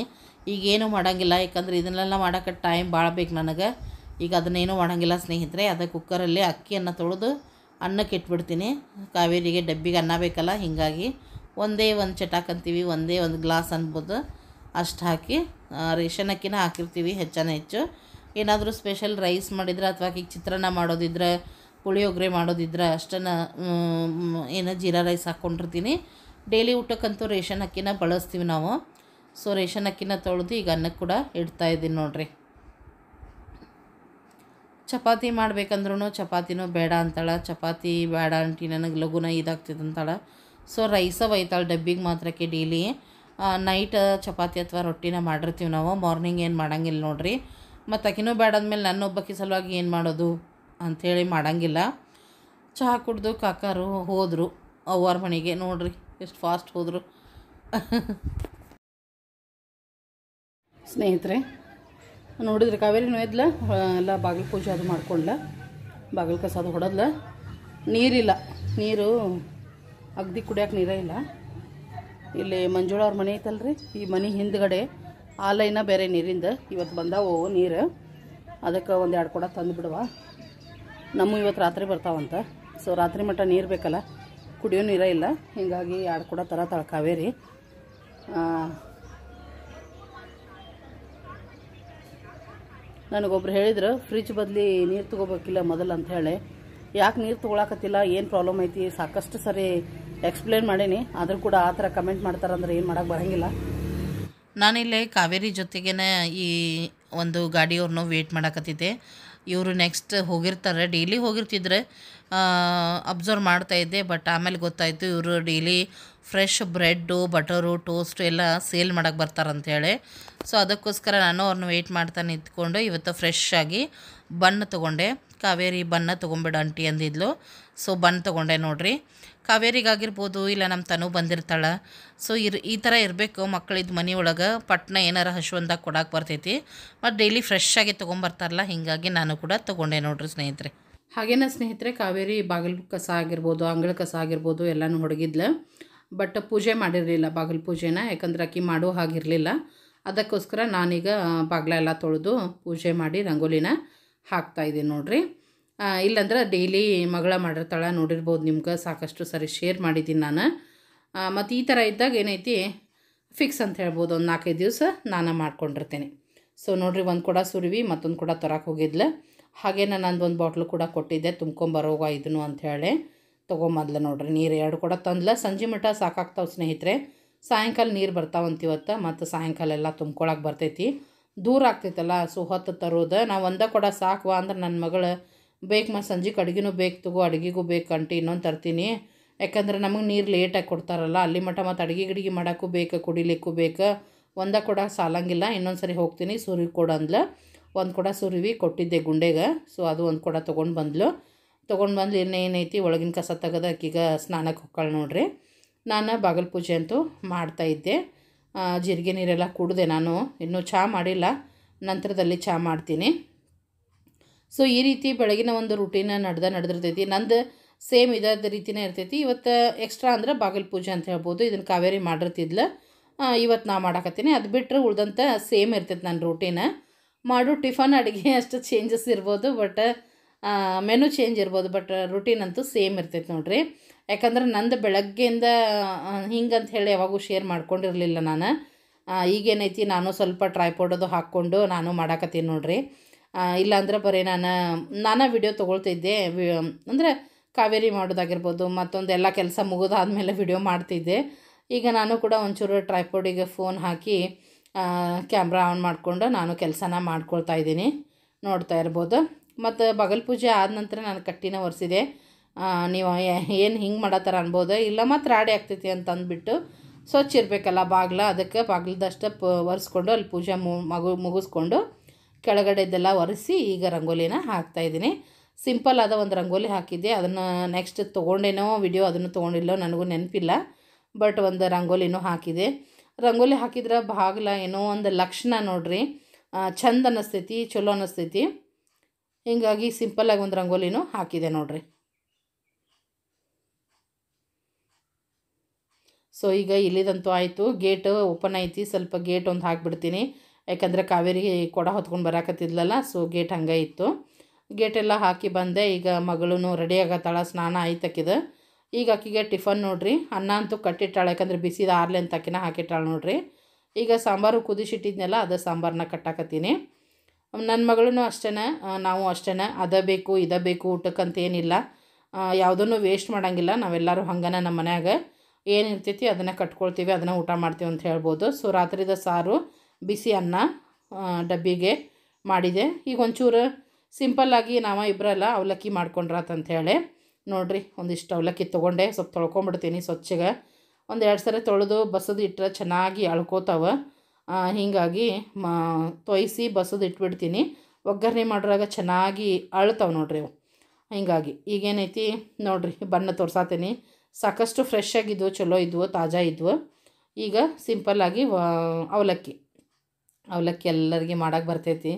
ಈಗೇನು ಮಾಡೋಂಗಿಲ್ಲ, ಯಾಕಂದರೆ ಇದನ್ನೆಲ್ಲ ಮಾಡೋಕ್ಕೆ ಟೈಮ್ ಭಾಳ ಬೇಕು ನನಗೆ. ಈಗ ಅದನ್ನೇನು ಮಾಡೋಂಗಿಲ್ಲ ಸ್ನೇಹಿತರೆ, ಅದೇ ಕುಕ್ಕರಲ್ಲಿ ಅಕ್ಕಿಯನ್ನು ತೊಳೆದು ಅನ್ನಕ್ಕೆ ಇಟ್ಬಿಡ್ತೀನಿ. ಕಾವೇರಿಗೆ ಡಬ್ಬಿಗೆ ಅನ್ನ ಬೇಕಲ್ಲ, ಹೀಗಾಗಿ ಒಂದೇ ಒಂದು ಚಟಾಕಂತೀವಿ ಒಂದೇ ಒಂದು ಗ್ಲಾಸ್ ಅನ್ಬೋದು. ಅಷ್ಟು ಹಾಕಿ ರೇಷನ್ ಅಕ್ಕಿನ ಹಾಕಿರ್ತೀವಿ, ಹೆಚ್ಚಾನ ಹೆಚ್ಚು. ಏನಾದರೂ ಸ್ಪೆಷಲ್ ರೈಸ್ ಮಾಡಿದ್ರೆ ಅಥವಾ ಈಗ ಚಿತ್ರಾನ್ನ ಮಾಡೋದಿದ್ರೆ, ಪುಳಿಯೋಗರೆ ಮಾಡೋದಿದ್ರೆ ಅಷ್ಟನ್ನು ಏನು ಜೀರಾ ರೈಸ್ ಹಾಕ್ಕೊಂಡಿರ್ತೀನಿ. ಡೈಲಿ ಊಟಕ್ಕಂತೂ ರೇಷನ್ ಅಕ್ಕಿನ ಬಳಸ್ತೀವಿ ನಾವು. ಸೊ ರೇಷನ್ ಅಕ್ಕಿನ ತೊಳೆದು ಈಗ ಅನ್ನಕ್ಕೆ ಕೂಡ ಇಡ್ತಾ ಇದ್ದೀನಿ ನೋಡ್ರಿ. ಚಪಾತಿ ಮಾಡ್ಬೇಕಂದ್ರೂ ಚಪಾತಿನೂ ಬೇಡ ಅಂತಾಳೆ. ಚಪಾತಿ ಬೇಡ ಅಂಟಿ ನನಗೆ ಲಘುನ ಇದಾಗ್ತದೆ ಅಂತಾಳೆ. ಸೊ ರೈಸ ಒಯ್ತಾಳೆ ಡಬ್ಬಿಗೆ ಮಾತ್ರಕ್ಕೆ ಡೈಲಿ. ನೈಟ್ ಚಪಾತಿ ಅಥವಾ ರೊಟ್ಟಿನ ಮಾಡಿರ್ತೀವಿ ನಾವು. ಮಾರ್ನಿಂಗ್ ಏನು ಮಾಡಂಗಿಲ್ಲ ನೋಡ್ರಿ. ಮತ್ತು ಆಕಿನೂ ಬೇಡ ಅಂದಮೇಲೆ ನನ್ನೊಬ್ಬಕ್ಕೆ ಸಲುವಾಗಿ ಏನು ಮಾಡೋದು ಅಂಥೇಳಿ ಮಾಡಂಗಿಲ್ಲ. ಚಹಾ ಕುಡ್ದು ಕಾಕಾರು ಹೋದರು ಅವ್ವಾರ ಮನೆಗೆ ನೋಡ್ರಿ. ಎಷ್ಟು ಫಾಸ್ಟ್ ಹೋದರು. ಸ್ನೇಹಿತರೆ, ನೋಡಿದ್ರೆ ಕಾವೇರಿ ನೋಯ್ದಲ್ಲ ಎಲ್ಲ ಬಾಗಿಲು ಪೂಜೆ ಅದು ಮಾಡ್ಕೊಂಡ್ಲ, ಬಾಗಿಲು ಕಸ ಅದು ಹೊಡೋದ್ಲ. ನೀರಿಲ್ಲ, ನೀರು ಅಗ್ದಿ ಕುಡಿಯೋಕೆ ನೀರೇ ಇಲ್ಲ. ಇಲ್ಲಿ ಮಂಜುಳ ಅವ್ರ ಮನೆ ಐತಲ್ರಿ, ಈ ಮನೆ ಹಿಂದ್ಗಡೆ ಆ ಲೈನ ಬೇರೆ ನೀರಿಂದ ಇವತ್ತು ಬಂದಾವು ನೀರು. ಅದಕ್ಕೆ ಒಂದು ಎರಡು ಕೊಡ ತಂದು ಬಿಡುವ ನಮ್ಮ ಇವತ್ತು ರಾತ್ರಿ ಬರ್ತಾವಂತ. ಸೊ ರಾತ್ರಿ ಮಟ್ಟ ನೀರು ಬೇಕಲ್ಲ. ಕುಡಿಯೋ ಇರೋ ಇಲ್ಲ. ಹೀಗಾಗಿ ಎರಡು ಕೂಡ ಥರ ತಳ ಕಾವೇರಿ ಆ, ನನಗೊಬ್ರು ಹೇಳಿದ್ರು ಫ್ರಿಜ್ ಬದಲಿ ನೀರು ತೊಗೋಬೇಕಿಲ್ಲ ಮೊದಲು ಅಂತ ಹೇಳಿ. ಯಾಕೆ ನೀರು ತೊಗೊಳಕತ್ತಿಲ್ಲ? ಏನು ಪ್ರಾಬ್ಲಮ್ ಐತಿ? ಸಾಕಷ್ಟು ಸರಿ ಎಕ್ಸ್ಪ್ಲೇನ್ ಮಾಡೀನಿ. ಆದರೂ ಕೂಡ ಆ ಥರ ಕಮೆಂಟ್ ಮಾಡ್ತಾರಂದ್ರೆ ಏನು ಮಾಡೋಕ್ಕೆ ಬರೋಂಗಿಲ್ಲ. ನಾನಿಲ್ಲೇ ಕಾವೇರಿ ಜೊತೆಗೇನೆ ಈ ಒಂದು ಗಾಡಿಯವ್ರನ್ನೂ ವೇಟ್ ಮಾಡಕತ್ತಿದ್ದೆ. ಇವರು ನೆಕ್ಸ್ಟ್ ಹೋಗಿರ್ತಾರೆ. ಡೈಲಿ ಹೋಗಿರ್ತಿದ್ರೆ ಅಬ್ಸರ್ವ್ ಮಾಡ್ತಾ ಇದ್ದೆ ಬಟ್ ಆಮೇಲೆ ಗೊತ್ತಾಯಿತು ಇವರು daily fresh bread butter toast ಎಲ್ಲ ಸೇಲ್ ಮಾಡೋಕ್ಕೆ ಬರ್ತಾರಂಥೇಳಿ ಸೊ ಅದಕ್ಕೋಸ್ಕರ ನಾನು ಅವ್ರನ್ನ ವೆಯ್ಟ್ ಮಾಡ್ತಾ ನಿಂತ್ಕೊಂಡು ಇವತ್ತು ಫ್ರೆಶ್ ಆಗಿ ಬನ್ ತೊಗೊಂಡೆ. ಕಾವೇರಿ ಬನ್ನ ತೊಗೊಂಬಿಡು ಅಂಟಿ ಅಂದಿದ್ಲು. ಸೊ ಬನ್ ತೊಗೊಂಡೆ ನೋಡ್ರಿ. ಕಾವೇರಿಗಾಗಿರ್ಬೋದು ಇಲ್ಲ ನಮ್ಮ ತನು ಬಂದಿರ್ತಾಳೆ. ಸೊ ಇರ್, ಈ ಥರ ಇರಬೇಕು ಮಕ್ಕಳಿದ್ದು ಮನೆ ಒಳಗೆ. ಪಟ್ನ ಏನಾರ ಹಶುವಂದಾಗ ಕೊಡಕ್ಕೆ ಬರ್ತೈತಿ. ಮತ್ತು ಡೈಲಿ ಫ್ರೆಶ್ ಆಗಿ ತೊಗೊಂಬರ್ತಾರಲ್ಲ, ಹೀಗಾಗಿ ನಾನು ಕೂಡ ತೊಗೊಂಡೆ ನೋಡ್ರಿ ಸ್ನೇಹಿತರೆ. ಹಾಗೇನ ಸ್ನೇಹಿತರೆ, ಕಾವೇರಿ ಬಾಗಿಲು ಕಸ ಆಗಿರ್ಬೋದು, ಅಂಗಳ ಕಸ ಆಗಿರ್ಬೋದು, ಎಲ್ಲನೂ ಹೊಡಗಿದ್ಲು. ಬಟ್ ಪೂಜೆ ಮಾಡಿರಲಿಲ್ಲ, ಬಾಗಿಲು ಪೂಜೆನ. ಯಾಕಂದ್ರೆ ಅಕ್ಕಿ ಮಾಡೋ ಹಾಗಿರಲಿಲ್ಲ. ಅದಕ್ಕೋಸ್ಕರ ನಾನೀಗ ಬಾಗಿಲ ಎಲ್ಲ ತೊಳೆದು ಪೂಜೆ ಮಾಡಿ ರಂಗೋಲಿನ ಹಾಕ್ತಾಯಿದ್ದೀನಿ ನೋಡಿರಿ. ಇಲ್ಲಂದ್ರೆ ಇಲ್ಲಾಂದ್ರೆ ಡೈಲಿ ಮಗಳ ಮಾಡಿರ್ತಾಳೆ, ನೋಡಿರ್ಬೋದು ನಿಮ್ಗೆ, ಸಾಕಷ್ಟು ಸರಿ ಶೇರ್ ಮಾಡಿದ್ದೀನಿ ನಾನು. ಮತ್ತು ಈ ಥರ ಇದ್ದಾಗ ಏನೈತಿ ಫಿಕ್ಸ್ ಅಂತ ಹೇಳ್ಬೋದು. ಒಂದು ನಾಲ್ಕೈದು ದಿವಸ ನಾನು ಮಾಡ್ಕೊಂಡಿರ್ತೀನಿ. ಸೊ ನೋಡಿರಿ, ಒಂದು ಕೂಡ ಸುರಿವಿ, ಮತ್ತೊಂದು ಕೂಡ ತರಕ್ಕೆ ಹೋಗಿದ್ಲು. ಹಾಗೆ ನಾನು ಒಂದು ಬಾಟ್ಲು ಕೂಡ ಕೊಟ್ಟಿದ್ದೆ, ತುಂಬ್ಕೊಂಬರೋಗ ಇದನ್ನು ಅಂತ ಹೇಳಿ. ತೊಗೊಂಬಂದ್ಲ ನೋಡ್ರಿ, ನೀರು ಎರಡು ಕೂಡ ತಂದ್ಲ. ಸಂಜೆ ಮಟ್ಟ ಸಾಕಾಗ್ತಾವೆ ಸ್ನೇಹಿತರೆ. ಸಾಯಂಕಾಲ ನೀರು ಬರ್ತಾವಂತಿವತ್ತು ಮತ್ತು ಸಾಯಂಕಾಲ ಎಲ್ಲ ತುಂಬ್ಕೊಳಕ್ಕೆ ಬರ್ತೈತಿ. ದೂರ ಆಗ್ತೈತಲ್ಲ, ಸೊ ಹೊತ್ತು ತರೋದು. ನಾವು ಒಂದೇ ಕೊಡ ಸಾಕುವ ಅಂದ್ರೆ ನನ್ನ ಮಗಳು, ಬೇಕು ಮತ್ತು ಸಂಜೆಗೆ ಅಡುಗೆನೂ ಬೇಕು ತಗೋ, ಅಡುಗೆಗೂ ಬೇಕು ಅಂಟಿ ಇನ್ನೊಂದು ತರ್ತೀನಿ. ಯಾಕಂದ್ರೆ ನಮಗೆ ನೀರು ಲೇಟಾಗಿ ಕೊಡ್ತಾರಲ್ಲ, ಅಲ್ಲಿ ಮಟ್ಟ ಮತ್ತು ಅಡುಗೆ ಗಿಡಿಗೆ ಮಾಡೋಕ್ಕೂ ಬೇಕು, ಕುಡಿಲಿಕ್ಕೂ ಬೇಕು. ಒಂದೇ ಕೊಡ ಸಾಲಂಗಿಲ್ಲ ಇನ್ನೊಂದು ಸರಿ ಹೋಗ್ತೀನಿ ಸೂರ್ಯ ಕೊಡಂದ್ಲ. ಒಂದು ಕೊಡ ಸುರಿವಿ ಕೊಟ್ಟಿದ್ದೆ ಗುಂಡೆಗೆ. ಸೊ ಅದು ಒಂದು ಕೊಡ ತೊಗೊಂಡು ಬಂದ್ಲು. ತೊಗೊಂಡು ಬಂದು ಇನ್ನೇನೈತಿ ಒಳಗಿನ ಕಸ ತೆಗೆದು ಆಕೀಗ ಸ್ನಾನಕ್ಕೆ ಹೊಕ್ಕಳು ನೋಡ್ರಿ. ನಾನು ಬಾಗಲ್ ಪೂಜೆ ಅಂತೂ ಮಾಡ್ತಾಯಿದ್ದೆ ಜೀರಿಗೆ ನೀರೆಲ್ಲ ಕುಡಿದೆ ನಾನು. ಇನ್ನೂ ಚಹಾ ಮಾಡಿಲ್ಲ. ನಂತರದಲ್ಲಿ ಚಹಾ ಮಾಡ್ತೀನಿ. ಸೊ ಈ ರೀತಿ ಬೆಳಗಿನ ಒಂದು ರೂಟೀನ್ ನಡೆದ ನಡೆದಿರ್ತೈತಿ. ನಂದು ಸೇಮ್ ಇದಾದ ರೀತಿನೇ ಇರ್ತೈತಿ. ಇವತ್ತು ಎಕ್ಸ್ಟ್ರಾ ಅಂದ್ರೆ ಬಾಗಲ್ ಪೂಜೆ ಅಂತ ಹೇಳ್ಬೋದು. ಇದನ್ನು ಕಾವೇರಿ ಮಾಡಿರ್ತಿದ್ಲು. ಇವತ್ತು ನಾ ಮಾಡಾಕತ್ತೀನಿ. ಅದು ಬಿಟ್ಟರೆ ಉಳ್ದಂಥ ಸೇಮ್ ಇರ್ತೈತಿ ನನ್ನ ರೂಟೀನ್. ಮಾಡು ಟಿಫನ್ ಅಡುಗೆ ಅಷ್ಟು ಚೇಂಜಸ್ ಇರ್ಬೋದು ಬಟ್ ಮೆನು ಚೇಂಜ್ ಇರ್ಬೋದು ಬಟ್ ರೂಟೀನ್ ಅಂತೂ ಸೇಮ್ ಇರ್ತೈತೆ ನೋಡ್ರಿ. ಯಾಕಂದ್ರೆ ನಂದು ಬೆಳಗ್ಗೆಯಿಂದ ಹಿಂಗಂತ ಹೇಳಿ ಯಾವಾಗೂ ಶೇರ್ ಮಾಡ್ಕೊಂಡಿರಲಿಲ್ಲ ನಾನು. ಈಗೇನೈತಿ, ನಾನು ಸ್ವಲ್ಪ ಟ್ರೈಪೋಡೋದು ಹಾಕ್ಕೊಂಡು ನಾನು ಮಾಡಾಕತ್ತೀನಿ ನೋಡ್ರಿ. ಇಲ್ಲಾಂದ್ರೆ ಬರೀ ನಾನು, ನಾನಾ ವಿಡಿಯೋ ತೊಗೊಳ್ತಿದ್ದೆ ಅಂದರೆ ಕಾವೇರಿ ಮಾಡೋದಾಗಿರ್ಬೋದು, ಮತ್ತೊಂದು ಎಲ್ಲ ಕೆಲಸ ಮುಗಿದಾದ್ಮೇಲೆ ವಿಡಿಯೋ ಮಾಡ್ತಿದ್ದೆ. ಈಗ ನಾನು ಕೂಡ ಒಂಚೂರು ಟ್ರೈಪೋಡಿಗೆ ಫೋನ್ ಹಾಕಿ ಕ್ಯಾಮ್ರಾ ಆನ್ ಮಾಡಿಕೊಂಡು ನಾನು ಕೆಲಸನ ಮಾಡ್ಕೊಳ್ತಾ ಇದ್ದೀನಿ. ನೋಡ್ತಾ ಇರ್ಬೋದು. ಮತ್ತು ಬಗಲ್ ಪೂಜೆ ಆದ ನಂತರ ನಾನು ಕಟ್ಟಿನ ಒರೆಸಿದೆ. ನೀವು ಏನು ಹಿಂಗೆ ಮಾಡತ್ತಾರ ಅನ್ಬೋದು. ಇಲ್ಲ ಮತ್ತು ರಾಡಿ ಆಗ್ತೈತಿ ಅಂತ ಅಂದ್ಬಿಟ್ಟು ಸ್ವಚ್ಛ ಇರಬೇಕಲ್ಲ ಬಾಗ್ಲ. ಅದಕ್ಕೆ ಬಾಗ್ಲದಷ್ಟು ಪ, ಒರೆಸ್ಕೊಂಡು ಅಲ್ಲಿ ಪೂಜೆ ಮಗು, ಮುಗಿಸ್ಕೊಂಡು ಕೆಳಗಡೆದೆಲ್ಲ ಒರೆಸಿ ಈಗ ರಂಗೋಲಿನ ಹಾಕ್ತಾಯಿದ್ದೀನಿ ಸಿಂಪಲ್ ಆದ ಒಂದು ರಂಗೋಲಿ ಹಾಕಿದ್ದೆ. ಅದನ್ನು ನೆಕ್ಸ್ಟ್ ತೊಗೊಂಡೇನೋ ವಿಡಿಯೋ ಅದನ್ನು ತೊಗೊಂಡಿಲ್ಲೋ ನನಗೂ ನೆನಪಿಲ್ಲ. ಬಟ್ ಒಂದು ರಂಗೋಲಿನೂ ಹಾಕಿದೆ. ರಂಗೋಲಿ ಹಾಕಿದ್ರೆ ಬಾಗ್ಲ ಏನೋ ಒಂದು ಲಕ್ಷಣ ನೋಡ್ರಿ. ಚಂದ ಅನ್ನಿಸ್ತೈತಿ ಚಲೋ ಅನ್ನಿಸ್ತೈತಿ ಹಿಂಗಾಗಿ ಸಿಂಪಲ್ಲಾಗಿ ಒಂದು ರಂಗೋಲಿನೂ ಹಾಕಿದೆ ನೋಡ್ರಿ. ಸೊ ಈಗ ಇಲ್ಲಿದಂತೂ ಆಯಿತು. ಗೇಟ್ ಓಪನ್ ಐತಿ. ಸ್ವಲ್ಪ ಗೇಟ್ ಒಂದು ಹಾಕಿಬಿಡ್ತೀನಿ. ಯಾಕಂದರೆ ಕಾವೇರಿ ಕೊಡ ಹೊತ್ಕೊಂಡು ಬರಾಕತ್ತಿದ್ಲಲ್ಲ ಸೊ ಗೇಟ್ ಹಂಗೆ ಇತ್ತು. ಗೇಟೆಲ್ಲ ಹಾಕಿ ಬಂದೆ. ಈಗ ಮಗಳೂ ರೆಡಿ ಆಗತ್ತಾಳ. ಸ್ನಾನ ಆಯ್ತಕ್ಕಿದ ಈಗ ಆಕಿಗೆ ಟಿಫನ್ ನೋಡ್ರಿ. ಅನ್ನ ಅಂತೂ ಕಟ್ಟಿಟ್ಟಾಳೆ, ಯಾಕಂದರೆ ಬಿಸಿದ ಆರ್ಲೆ ಅಂತ ಅಕ್ಕಿನ ಹಾಕಿಟ್ಟಾಳೆ ನೋಡ್ರಿ. ಈಗ ಸಾಂಬಾರು ಕುದಿಸಿಟ್ಟಿದ್ನೆಲ್ಲ, ಅದು ಸಾಂಬಾರನ್ನ ಕಟ್ಟಾಕತ್ತೀನಿ. ನನ್ನ ಮಗಳೂ ಅಷ್ಟೇ ನಾವು ಅಷ್ಟೇ ಅದ ಬೇಕು, ಇದ ಬೇಕು ಊಟಕ್ಕಂತ ಏನಿಲ್ಲ ಯಾವುದನ್ನು ವೇಸ್ಟ್ ಮಾಡೋಂಗಿಲ್ಲ. ನಾವೆಲ್ಲರೂ ಹಂಗನ ನಮ್ಮ ಮನ್ಯಾಗ. ಏನು ಇರ್ತೈತಿ ಅದನ್ನು ಕಟ್ಕೊಳ್ತೀವಿ, ಅದನ್ನು ಊಟ ಮಾಡ್ತೀವಿ ಅಂತ ಹೇಳ್ಬೋದು. ಸೊ ರಾತ್ರಿದ ಸಾರು, ಬಿಸಿ ಅನ್ನ ಡಬ್ಬಿಗೆ ಮಾಡಿದೆ. ಈಗ ಒಂಚೂರು ಸಿಂಪಲ್ಲಾಗಿ ನಾವು ಇಬ್ಬರಲ್ಲ ಅವಲಕ್ಕಿ ಮಾಡ್ಕೊಂಡ್ರಾತಂತ ಹೇಳಿ. ನೋಡ್ರಿ, ಒಂದಿಷ್ಟು ಅವಲಕ್ಕಿ ತೊಗೊಂಡೆ, ಸ್ವಲ್ಪ ತೊಳ್ಕೊಂಬಿಡ್ತೀನಿ ಸ್ವಚ್ಛಗೆ. ಒಂದು ಎರಡು ಸರಿ ತೊಳೆದು ಬಸದು ಇಟ್ಟರೆ ಚೆನ್ನಾಗಿ ಅಳ್ಕೋತಾವ. ಹೀಗಾಗಿ ಮಾ, ತೊಯ್ಸಿ ಬಸದು ಇಟ್ಬಿಡ್ತೀನಿ. ಒಗ್ಗರಣೆ ಮಾಡಿದ್ರಾಗ ಚೆನ್ನಾಗಿ ಅಳ್ತಾವೆ ನೋಡ್ರಿ ಅವು. ಹೀಗಾಗಿ ಈಗೇನೈತಿ ನೋಡಿರಿ, ಬಣ್ಣ ತೋರ್ಸಾತೀನಿ. ಸಾಕಷ್ಟು ಫ್ರೆಶ್ ಆಗಿದ್ವು, ಚಲೋ ಇದ್ವು, ತಾಜಾ ಇದ್ವು. ಈಗ ಸಿಂಪಲ್ಲಾಗಿ ಅವಲಕ್ಕಿ. ಅವಲಕ್ಕಿ ಎಲ್ಲರಿಗೆ ಮಾಡೋಕ್ಕೆ ಬರ್ತೈತಿ.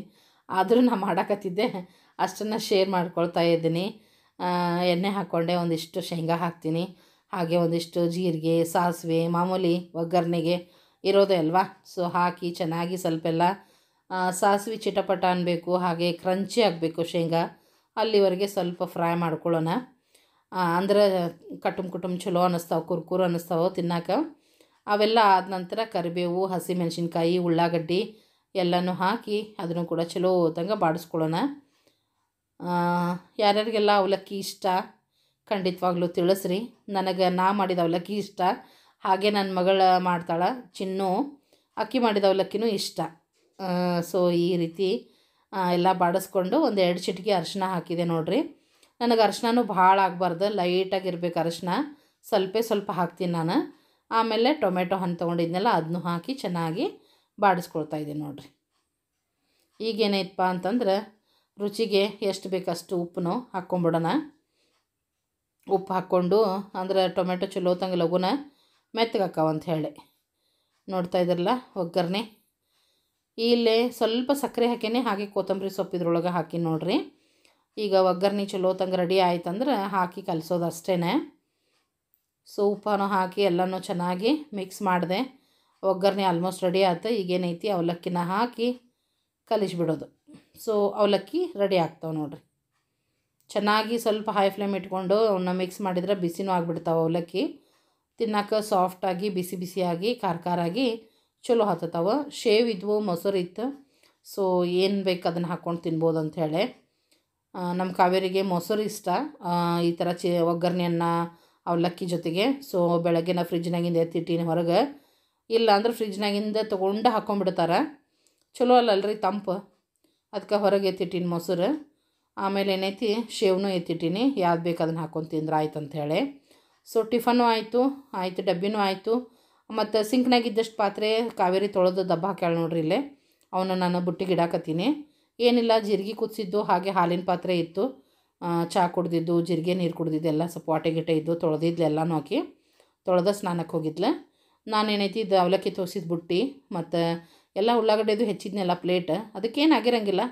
ಆದರೂ ನಾನು ಮಾಡಾಕತ್ತಿದ್ದೆ. ಅಷ್ಟನ್ನು ಶೇರ್ ಮಾಡ್ಕೊಳ್ತಾ ಇದ್ದೀನಿ. ಎಣ್ಣೆ ಹಾಕ್ಕೊಂಡೆ ಒಂದಿಷ್ಟು ಶೇಂಗಾ ಹಾಕ್ತೀನಿ. ಹಾಗೆ ಒಂದಿಷ್ಟು ಜೀರಿಗೆ, ಸಾಸಿವೆ, ಮಾಮೂಲಿ ಒಗ್ಗರಣೆಗೆ ಇರೋದೇ ಅಲ್ವಾ? ಸೊ ಹಾಕಿ ಚೆನ್ನಾಗಿ ಸ್ವಲ್ಪ ಎಲ್ಲ ಸಾಸಿವೆ ಚಿಟಪಟ ಅನ್ನಬೇಕು ಹಾಗೆ ಕ್ರಂಚಿ ಆಗಬೇಕು ಶೇಂಗಾ. ಅಲ್ಲಿವರೆಗೆ ಸ್ವಲ್ಪ ಫ್ರೈ ಮಾಡ್ಕೊಳ್ಳೋಣ. ಅಂದರೆ ಕಟುಮ್ ಕುಟುಂಬ ಚಲೋ ಅನ್ನಿಸ್ತಾವೆ ಕುರ್ಕುರು ಅನ್ನಿಸ್ತಾವೆ ತಿನ್ನಾಕ. ಅವೆಲ್ಲ ಆದ ನಂತರ ಕರಿಬೇವು, ಹಸಿಮೆಣಸಿನ್ಕಾಯಿ, ಉಳ್ಳಾಗಡ್ಡಿ ಎಲ್ಲನೂ ಹಾಕಿ, ಅದನ್ನು ಕೂಡ ಚಲೋ ತಂಗ ಬಾಡಿಸ್ಕೊಳ್ಳೋಣ. ಯಾರ್ಯಾರಿಗೆಲ್ಲ ಅವಲಕ್ಕಿ ಇಷ್ಟ, ಖಂಡಿತವಾಗ್ಲೂ ತಿಳಿಸ್ರಿ. ನನಗೆ ನಾ ಮಾಡಿದ ಅವಲಕ್ಕಿ ಇಷ್ಟ. ಹಾಗೆ ನನ್ನ ಮಗಳ ಮಾಡ್ತಾಳೆ, ಚಿನ್ನು, ಅಕ್ಕಿ ಮಾಡಿದ ಅವಲಕ್ಕಿನೂ ಇಷ್ಟ. ಸೊ, ಈ ರೀತಿ ಎಲ್ಲ ಬಾಡಿಸ್ಕೊಂಡು ಒಂದು ಎರಡು ಚಿಟಿಕೆ ಅರಿಶಿನ ಹಾಕಿದೆ ನೋಡಿರಿ. ನನಗೆ ಅರಿಶಿನೂ ಭಾಳ ಆಗಬಾರ್ದು, ಲೈಟಾಗಿರ್ಬೇಕು ಅರಿಶಿನ. ಸ್ವಲ್ಪ ಸ್ವಲ್ಪ ಹಾಕ್ತೀನಿ ನಾನು. ಆಮೇಲೆ ಟೊಮೆಟೊ ಹಣ್ಣು ತೊಗೊಂಡಿದ್ನೆಲ್ಲ ಅದನ್ನು ಹಾಕಿ ಚೆನ್ನಾಗಿ ಬಾಡಿಸ್ಕೊಳ್ತಾ ಇದ್ದೀನಿ ನೋಡ್ರಿ. ಈಗೇನೈತಪ್ಪ ಅಂತಂದ್ರೆ ರುಚಿಗೆ ಎಷ್ಟು ಬೇಕಷ್ಟು ಉಪ್ಪನ್ನು ಹಾಕ್ಕೊಂಬಿಡೋಣ. ಉಪ್ಪು ಹಾಕ್ಕೊಂಡು ಅಂದ್ರೆ ಟೊಮೆಟೊ ಚಲೋ ತಂಗ ಲಗುನ ಮೆತ್ತಗಾಕಾವ ಅಂತ ಹೇಳಿ. ನೋಡ್ತಾ ಇದ್ರಲ್ಲ ಒಗ್ಗರಣೆ? ಇಲ್ಲೇ ಸ್ವಲ್ಪ ಸಕ್ಕರೆ ಹಾಕಿನೇ, ಹಾಗೆ ಕೊತ್ತಂಬರಿ ಸೊಪ್ಪು ಇದ್ರೊಳಗೆ ಹಾಕಿ ನೋಡ್ರಿ. ಈಗ ಒಗ್ಗರಣೆ ಚಲೋ ತಂಗ ರೆಡಿ ಆಯ್ತಂದ್ರೆ ಹಾಕಿ ಕಲಿಸೋದು ಅಷ್ಟೇ ಸೊ ಉಪ್ಪನ್ನು ಹಾಕಿ ಎಲ್ಲನೂ ಚೆನ್ನಾಗಿ ಮಿಕ್ಸ್ ಮಾಡಿದೆ. ಒಗ್ಗರಣೆ ಆಲ್ಮೋಸ್ಟ್ ರೆಡಿ ಆಯ್ತು ಈಗೇನೈತಿ ಅವಲಕ್ಕಿನ ಹಾಕಿ ಕಲಿಸ್ಬಿಡೋದು. ಸೊ ಅವಲಕ್ಕಿ ರೆಡಿ ಆಗ್ತಾವೆ ನೋಡಿರಿ. ಚೆನ್ನಾಗಿ ಸ್ವಲ್ಪ ಹೈ ಫ್ಲೇಮ್ ಇಟ್ಕೊಂಡು ಅವನ್ನ ಮಿಕ್ಸ್ ಮಾಡಿದ್ರೆ ಬಿಸಿನೂ ಆಗಿಬಿಡ್ತಾವೆ ಅವಲಕ್ಕಿ. ತಿನ್ನಕ್ಕೆ ಸಾಫ್ಟಾಗಿ ಬಿಸಿ ಬಿಸಿಯಾಗಿ ಖಾರ ಖಾರಾಗಿ ಚಲೋ ಹತ್ತತಾವೆ. ಶೇವ್ ಇದ್ವು, ಮೊಸರು ಇತ್ತು. ಸೊ ಏನು ಬೇಕು ಅದನ್ನು ಹಾಕ್ಕೊಂಡು ತಿನ್ಬೋದು ಅಂಥೇಳಿ ನಮ್ಮ ಕಾವೇರಿಗೆ ಮೊಸರು ಇಷ್ಟ. ಈ ಥರ ಚಿ ಒಗ್ಗರಣೆಯನ್ನ ಅವಲಕ್ಕಿ ಜೊತೆಗೆ. ಸೊ ಬೆಳಗ್ಗೆ ನಾವು ಫ್ರಿಜ್ನಾಗಿಂದ ಎತ್ತಿಟ್ಟಿನಿ ಹೊರಗೆ. ಇಲ್ಲ ಅಂದ್ರೆ ಫ್ರಿಜ್ನಾಗಿಂದ ತೊಗೊಂಡು ಹಾಕ್ಕೊಂಡ್ಬಿಡ್ತಾರೆ ಚಲೋ ಅಲ್ಲಲ್ರಿ ತಂಪು. ಅದಕ್ಕೆ ಹೊರಗೆ ಎತ್ತಿಟ್ಟಿನಿ ಮೊಸರು. ಆಮೇಲೆ ಏನೈತಿ? ಶೇವ್ನೂ ಎತ್ತಿಟ್ಟಿನಿ. ಯಾವ್ದು ಬೇಕು ಅದನ್ನು ಹಾಕೊಂಡು ತಿಂದ್ರೆ ಆಯ್ತು ಅಂಥೇಳಿ ಸೊ ಟಿಫನು ಆಯಿತು. ಆಯಿತು, ಡಬ್ಬಿನೂ ಆಯಿತು. ಮತ್ತು ಸಿಂಕ್ನಾಗ ಇದ್ದಷ್ಟು ಪಾತ್ರೆ ಕಾವೇರಿ ತೊಳೆದು ದಬ್ಬ ಹಾಕ್ಯಾಳ ನೋಡ್ರಿ ಇಲ್ಲೇ. ಅವನ್ನ ನಾನು ಬುಟ್ಟಿಗೆ ಇಡಾಕತ್ತೀನಿ ಏನಿಲ್ಲ, ಜೀರಿಗೆ ಕುದಿಸಿದ್ದು ಹಾಗೆ ಹಾಲಿನ ಪಾತ್ರೆ ಇತ್ತು. ಚಹಾ ಕುಡ್ದಿದ್ದು, ಜೀರಿಗೆ ನೀರು ಕುಡ್ದಿದ್ದು, ಎಲ್ಲ ಸ್ವಲ್ಪ ವಾಟೆ ಗಿಟೆ ಇದ್ದು, ತೊಳೆದಿದ್ಲು, ಎಲ್ಲನೂ ಹಾಕಿ. ತೊಳೆದ ಸ್ನಾನಕ್ಕೆ ಹೋಗಿದ್ಲು. ನಾನೇನೈತಿ ಇದು ಅವಲಕ್ಕಿ ತೋರಿಸಿದ ಬುಟ್ಟಿ, ಮತ್ತು ಎಲ್ಲ ಉಳ್ಳಾಗಡ್ಡೆದು ಹೆಚ್ಚಿದ್ನೆಲ್ಲ ಪ್ಲೇಟ್ ಅದಕ್ಕೇನು ಆಗಿರಂಗಿಲ್ಲ.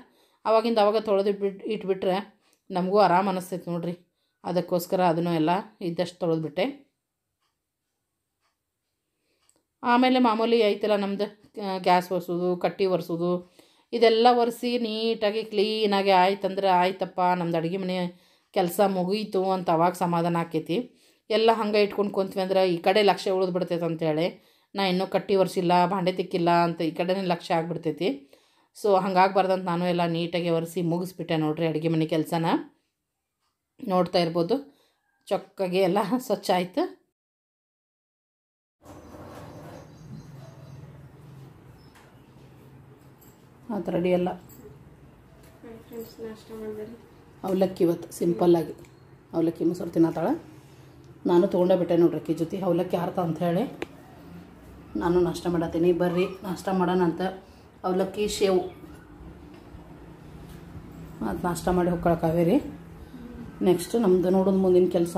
ಅವಾಗಿಂದ ಅವಾಗ ತೊಳೆದು ಬಿಟ್ಟು ಇಟ್ಬಿಟ್ರೆ ನಮಗೂ ಆರಾಮ ಅನ್ನಿಸ್ತೈತೆ ನೋಡಿರಿ. ಅದಕ್ಕೋಸ್ಕರ ಅದನ್ನು ಎಲ್ಲ ಇದ್ದಷ್ಟು ತೊಳೆದ್ಬಿಟ್ಟೆ ಆಮೇಲೆ ಮಾಮೂಲಿ ಐತಲ್ಲ ನಮ್ಮದು ಗ್ಯಾಸ್ ಒರೆಸೋದು, ಕಟ್ಟಿ ಒರೆಸೋದು, ಇದೆಲ್ಲ ಒರೆಸಿ ನೀಟಾಗಿ ಕ್ಲೀನಾಗಿ ಆಯ್ತಂದ್ರೆ ಆಯ್ತಪ್ಪ, ನಮ್ದು ಅಡುಗೆ ಮನೆ ಕೆಲಸ ಮುಗೀತು ಅಂತ ಅವಾಗ ಸಮಾಧಾನ ಆಕೈತಿ. ಎಲ್ಲ ಹಂಗೆ ಇಟ್ಕೊಂಡು ಕುಂತ್ವಿ ಅಂದ್ರೆ ಈ ಕಡೆ ಲಕ್ಷ್ಯ ಉಳಿದು ಬಿಡ್ತೈತೆ ಅಂತೇಳಿ ನಾ ಇನ್ನೂ ಕಟ್ಟಿ ಒರೆಸಿಲ್ಲ, ಭಾಂಡೆ ತಿಕ್ಕಿಲ್ಲ ಅಂತ ಈ ಕಡೆನೇ ಲಕ್ಷ್ಯ ಆಗಿಬಿಡ್ತೈತಿ. ಸೊ ಹಂಗಾಗಬಾರ್ದಂತ ನಾನು ಎಲ್ಲ ನೀಟಾಗಿ ಒರೆಸಿ ಮುಗಿಸ್ಬಿಟ್ಟೆ ನೋಡ್ರಿ ಅಡುಗೆ ಮನೆ ಕೆಲಸನ. ನೋಡ್ತಾ ಇರ್ಬೋದು. ಚೊಕ್ಕಾಗಿ ಎಲ್ಲ ಸ್ವಚ್ಛ ಆಯ್ತು. ಅದು ರೆಡಿ ಎಲ್ಲ. ಅವಲಕ್ಕಿ ಇವತ್ತು ಸಿಂಪಲ್ಲಾಗಿ ಅವಲಕ್ಕಿ ಮೊಸರು ತಿನ್ನತ್ತಾಳೆ. ನಾನು ತೊಗೊಂಡೇ ಬಿಟ್ಟೆ ನೋಡ್ರಿ ಅಕ್ಕಿ ಜೊತೆ. ಅವಲಕ್ಕಿ ಹಾರ್ತ ಅಂತ ಹೇಳಿ. ನಾನು ನಾಷ್ಟ ಮಾಡತ್ತೀನಿ. ಬರ್ರಿ, ನಾಷ್ಟ ಮಾಡೋಣ ಅಂತ. ಅವಲಕ್ಕಿ ಶೇವು ಅದು ನಾಷ್ಟ ಮಾಡಿ ಹೋಗ್ಕೊಳಕ್ಕಾವೆ ರೀ ನೆಕ್ಸ್ಟ್ ನಮ್ಮದು ನೋಡೋದು ಮುಂದಿನ ಕೆಲಸ.